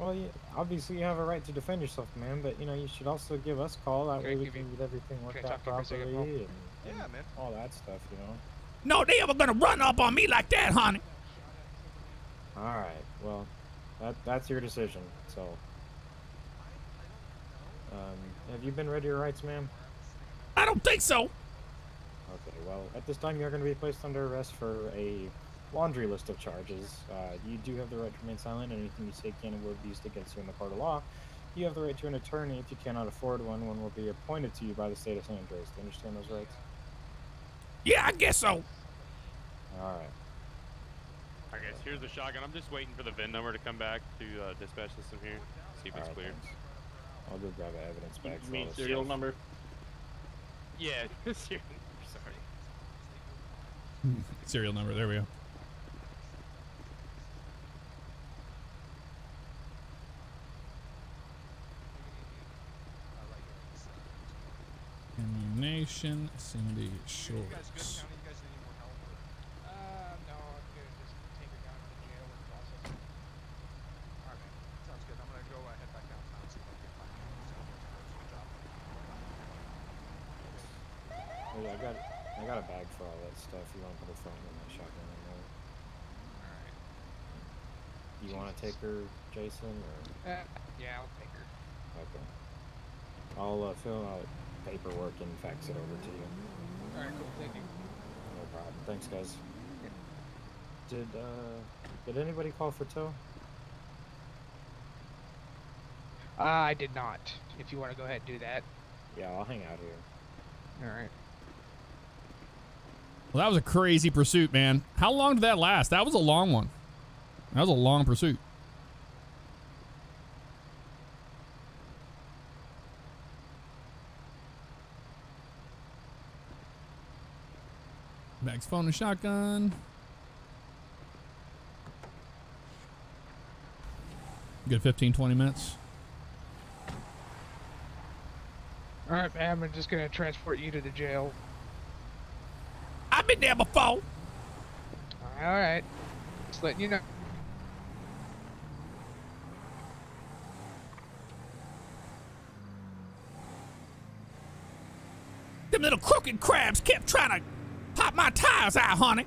K: Well, you, obviously you have a right to defend yourself, man, but you know you should also give us a call. That
H: Can
K: way we can
H: you-
K: get everything worked out
H: talk to you for a
K: properly
H: second,
K: and,
M: Yeah, man.
K: all that stuff, you know.
C: No, they ever gonna run up on me like that, honey.
K: All right, well, that that's your decision. So, um, have you been read your rights, ma'am?
C: I don't think so.
K: Okay, well, at this time you're going to be placed under arrest for a laundry list of charges. Uh, you do have the right to remain silent, anything you say can and will be used against you in the court of law. You have the right to an attorney. If you cannot afford one, one will be appointed to you by the state of San Andreas. Do you understand those rights?
C: Yeah, I guess so.
K: All right.
N: Alright guys, here's the shotgun. I'm just waiting for the VIN number to come back to uh, dispatch system here. See if it's
K: Alright,
N: cleared.
K: thanks. I'll go grab the evidence back.
D: You mean serial
K: stuff.
D: number?
N: Yeah, serial number, sorry.
A: Serial number. There we go. Ammunition, Sandy Shores.
H: Uh, no, I'm gonna just take her down to the jail and process it.
M: Alright, sounds good. I'm gonna go uh, head back downtown and see if I can find
K: Oh, yeah, I got I got a bag for all that stuff. You want to put a phone in my shotgun in there?
M: Alright.
K: You want to take her, Jason, or
H: Uh, yeah, I'll take her.
K: okay? I'll uh, fill out paperwork and fax it over to you.
H: All right, cool. Thank you.
K: No problem. Thanks, guys. Did uh did anybody call for tow?
H: Uh, I did not. If you want to go ahead and do that.
K: Yeah, I'll hang out here.
H: All right.
A: Well, that was a crazy pursuit, man. How long did that last? That was a long one. That was a long pursuit. Bags, phone, and shotgun. Good 15, 20 minutes.
H: All right, ma'am. I'm just gonna transport you to the jail.
C: I've been there before.
H: All right. Just letting you know.
C: Them little crooked crabs kept trying to pop my tires out, honey.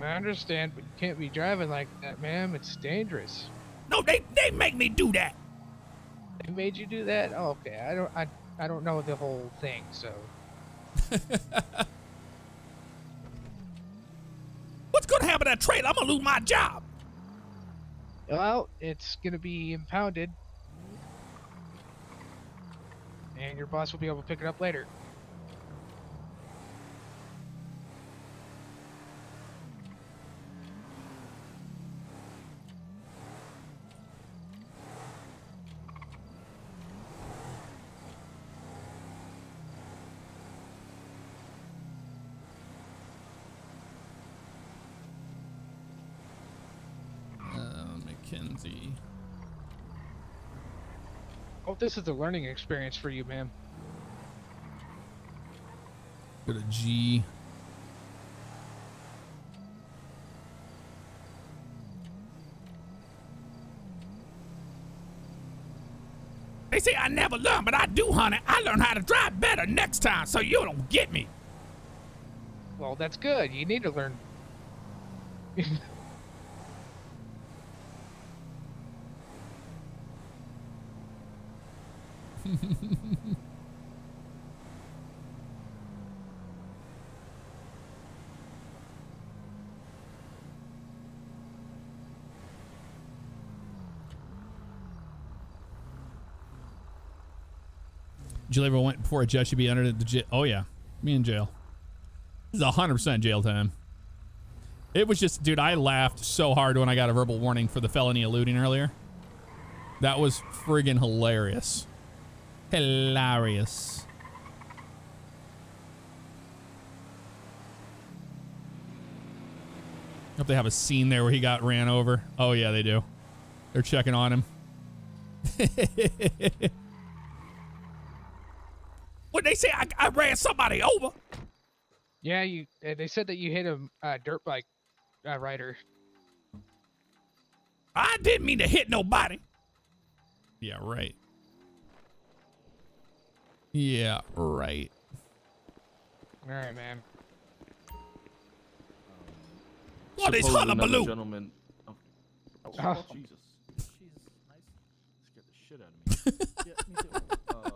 H: I understand, but you can't be driving like that, ma'am. It's dangerous.
C: No, they they make me do that.
H: They made you do that? Oh, okay. I don't. I. I don't know the whole thing, so.
C: What's gonna happen to that trailer? I'm gonna lose my job.
H: Well, it's gonna be impounded, and your boss will be able to pick it up later.
A: Uh, McKenzie.
H: Hope this is a learning experience for you, ma'am.
A: Go to G.
C: They say I never learn, but I do, honey. I learn how to drive better next time, so you don't get me.
H: Well, that's good. You need to learn.
A: Jill ever went before a judge should be under the jail? Oh yeah, me in jail. This is hundred percent jail time. It was just, dude. I laughed so hard when I got a verbal warning for the felony eluding earlier. That was friggin' hilarious. Hilarious. Hope they have a scene there where he got ran over. Oh yeah, they do. They're checking on him.
C: What they say? I, I ran somebody over.
H: Yeah, you. Uh, they said that you hit a uh, dirt bike uh, rider.
C: I didn't mean to hit nobody.
A: Yeah, right. Yeah, right.
H: All right, man.
C: What is
O: Suppose another
C: hullabaloo?
O: Gentleman. Oh, oh,
H: Oh.
O: Jesus.
I: Jesus, nice.
O: Scared the shit out of me.
I: Yeah, me too.
O: um,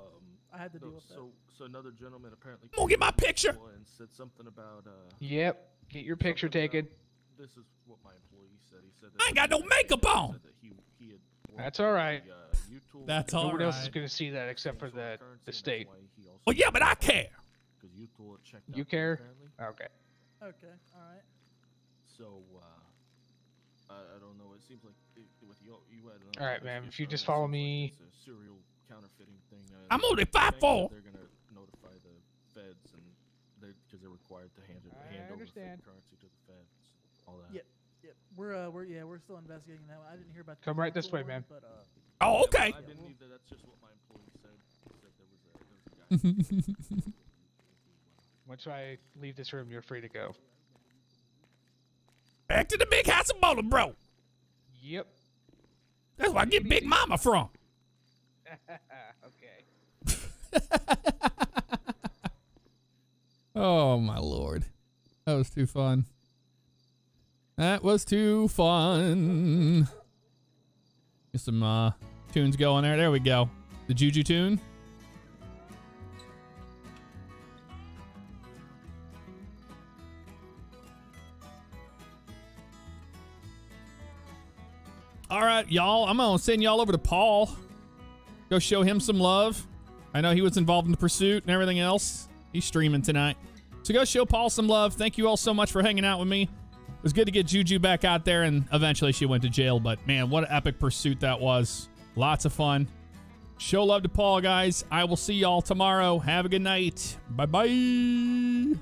I: I had to
O: no,
I: deal with that.
O: So, so another gentleman apparently.
C: Come on, get my
O: came to the
C: picture.
O: And said something about. Uh,
H: Yep. Get your picture taken.
O: about- This is what my employee said. He said.
C: I ain't got no makeup on.
O: That he, he
H: That's all right.
O: the, uh,
A: That's
O: and
A: all
H: Nobody else is gonna see that except for the the state.
O: that's why he also
C: Well, yeah, but I care.
O: Because YouTool had checked
H: You care?
O: apparently.
H: Okay.
I: Okay, all right.
O: So, uh, I, I don't know. It seems like it, with you, you had.
H: All right, man, if you just follow me-
O: It's a serial counterfeiting thing. Uh,
C: I'm only
O: the bank said
C: 5'4".
O: They're gonna notify the feds, and they're because they're required to hand it, hand over
H: understand.
O: fake currency to the feds. All that.
I: Yep, yep. We're uh, we're yeah, we're still investigating that. one. I didn't hear about.
H: Come right this way, man.
I: But uh,
C: Oh, okay.
O: I didn't either. That's just what my employee said. Said there was a, there was a.
H: Once I leave this room, you're free to go.
C: Back to the big house of bowling, bro.
H: Yep.
C: That's where I get Big Mama from.
H: okay.
A: Oh my lord. That was too fun. That was too fun. Get some uh tunes going there. There we go. The Juju tune. All right, y'all. I'm gonna send y'all over to Paul. Go show him some love. I know he was involved in the pursuit and everything else. He's streaming tonight. So go show Paul some love. Thank you all so much for hanging out with me. It was good to get Juju back out there, and eventually she went to jail. But man, what an epic pursuit that was. Lots of fun. Show love to Paul, guys. I will see y'all tomorrow. Have a good night. Bye bye.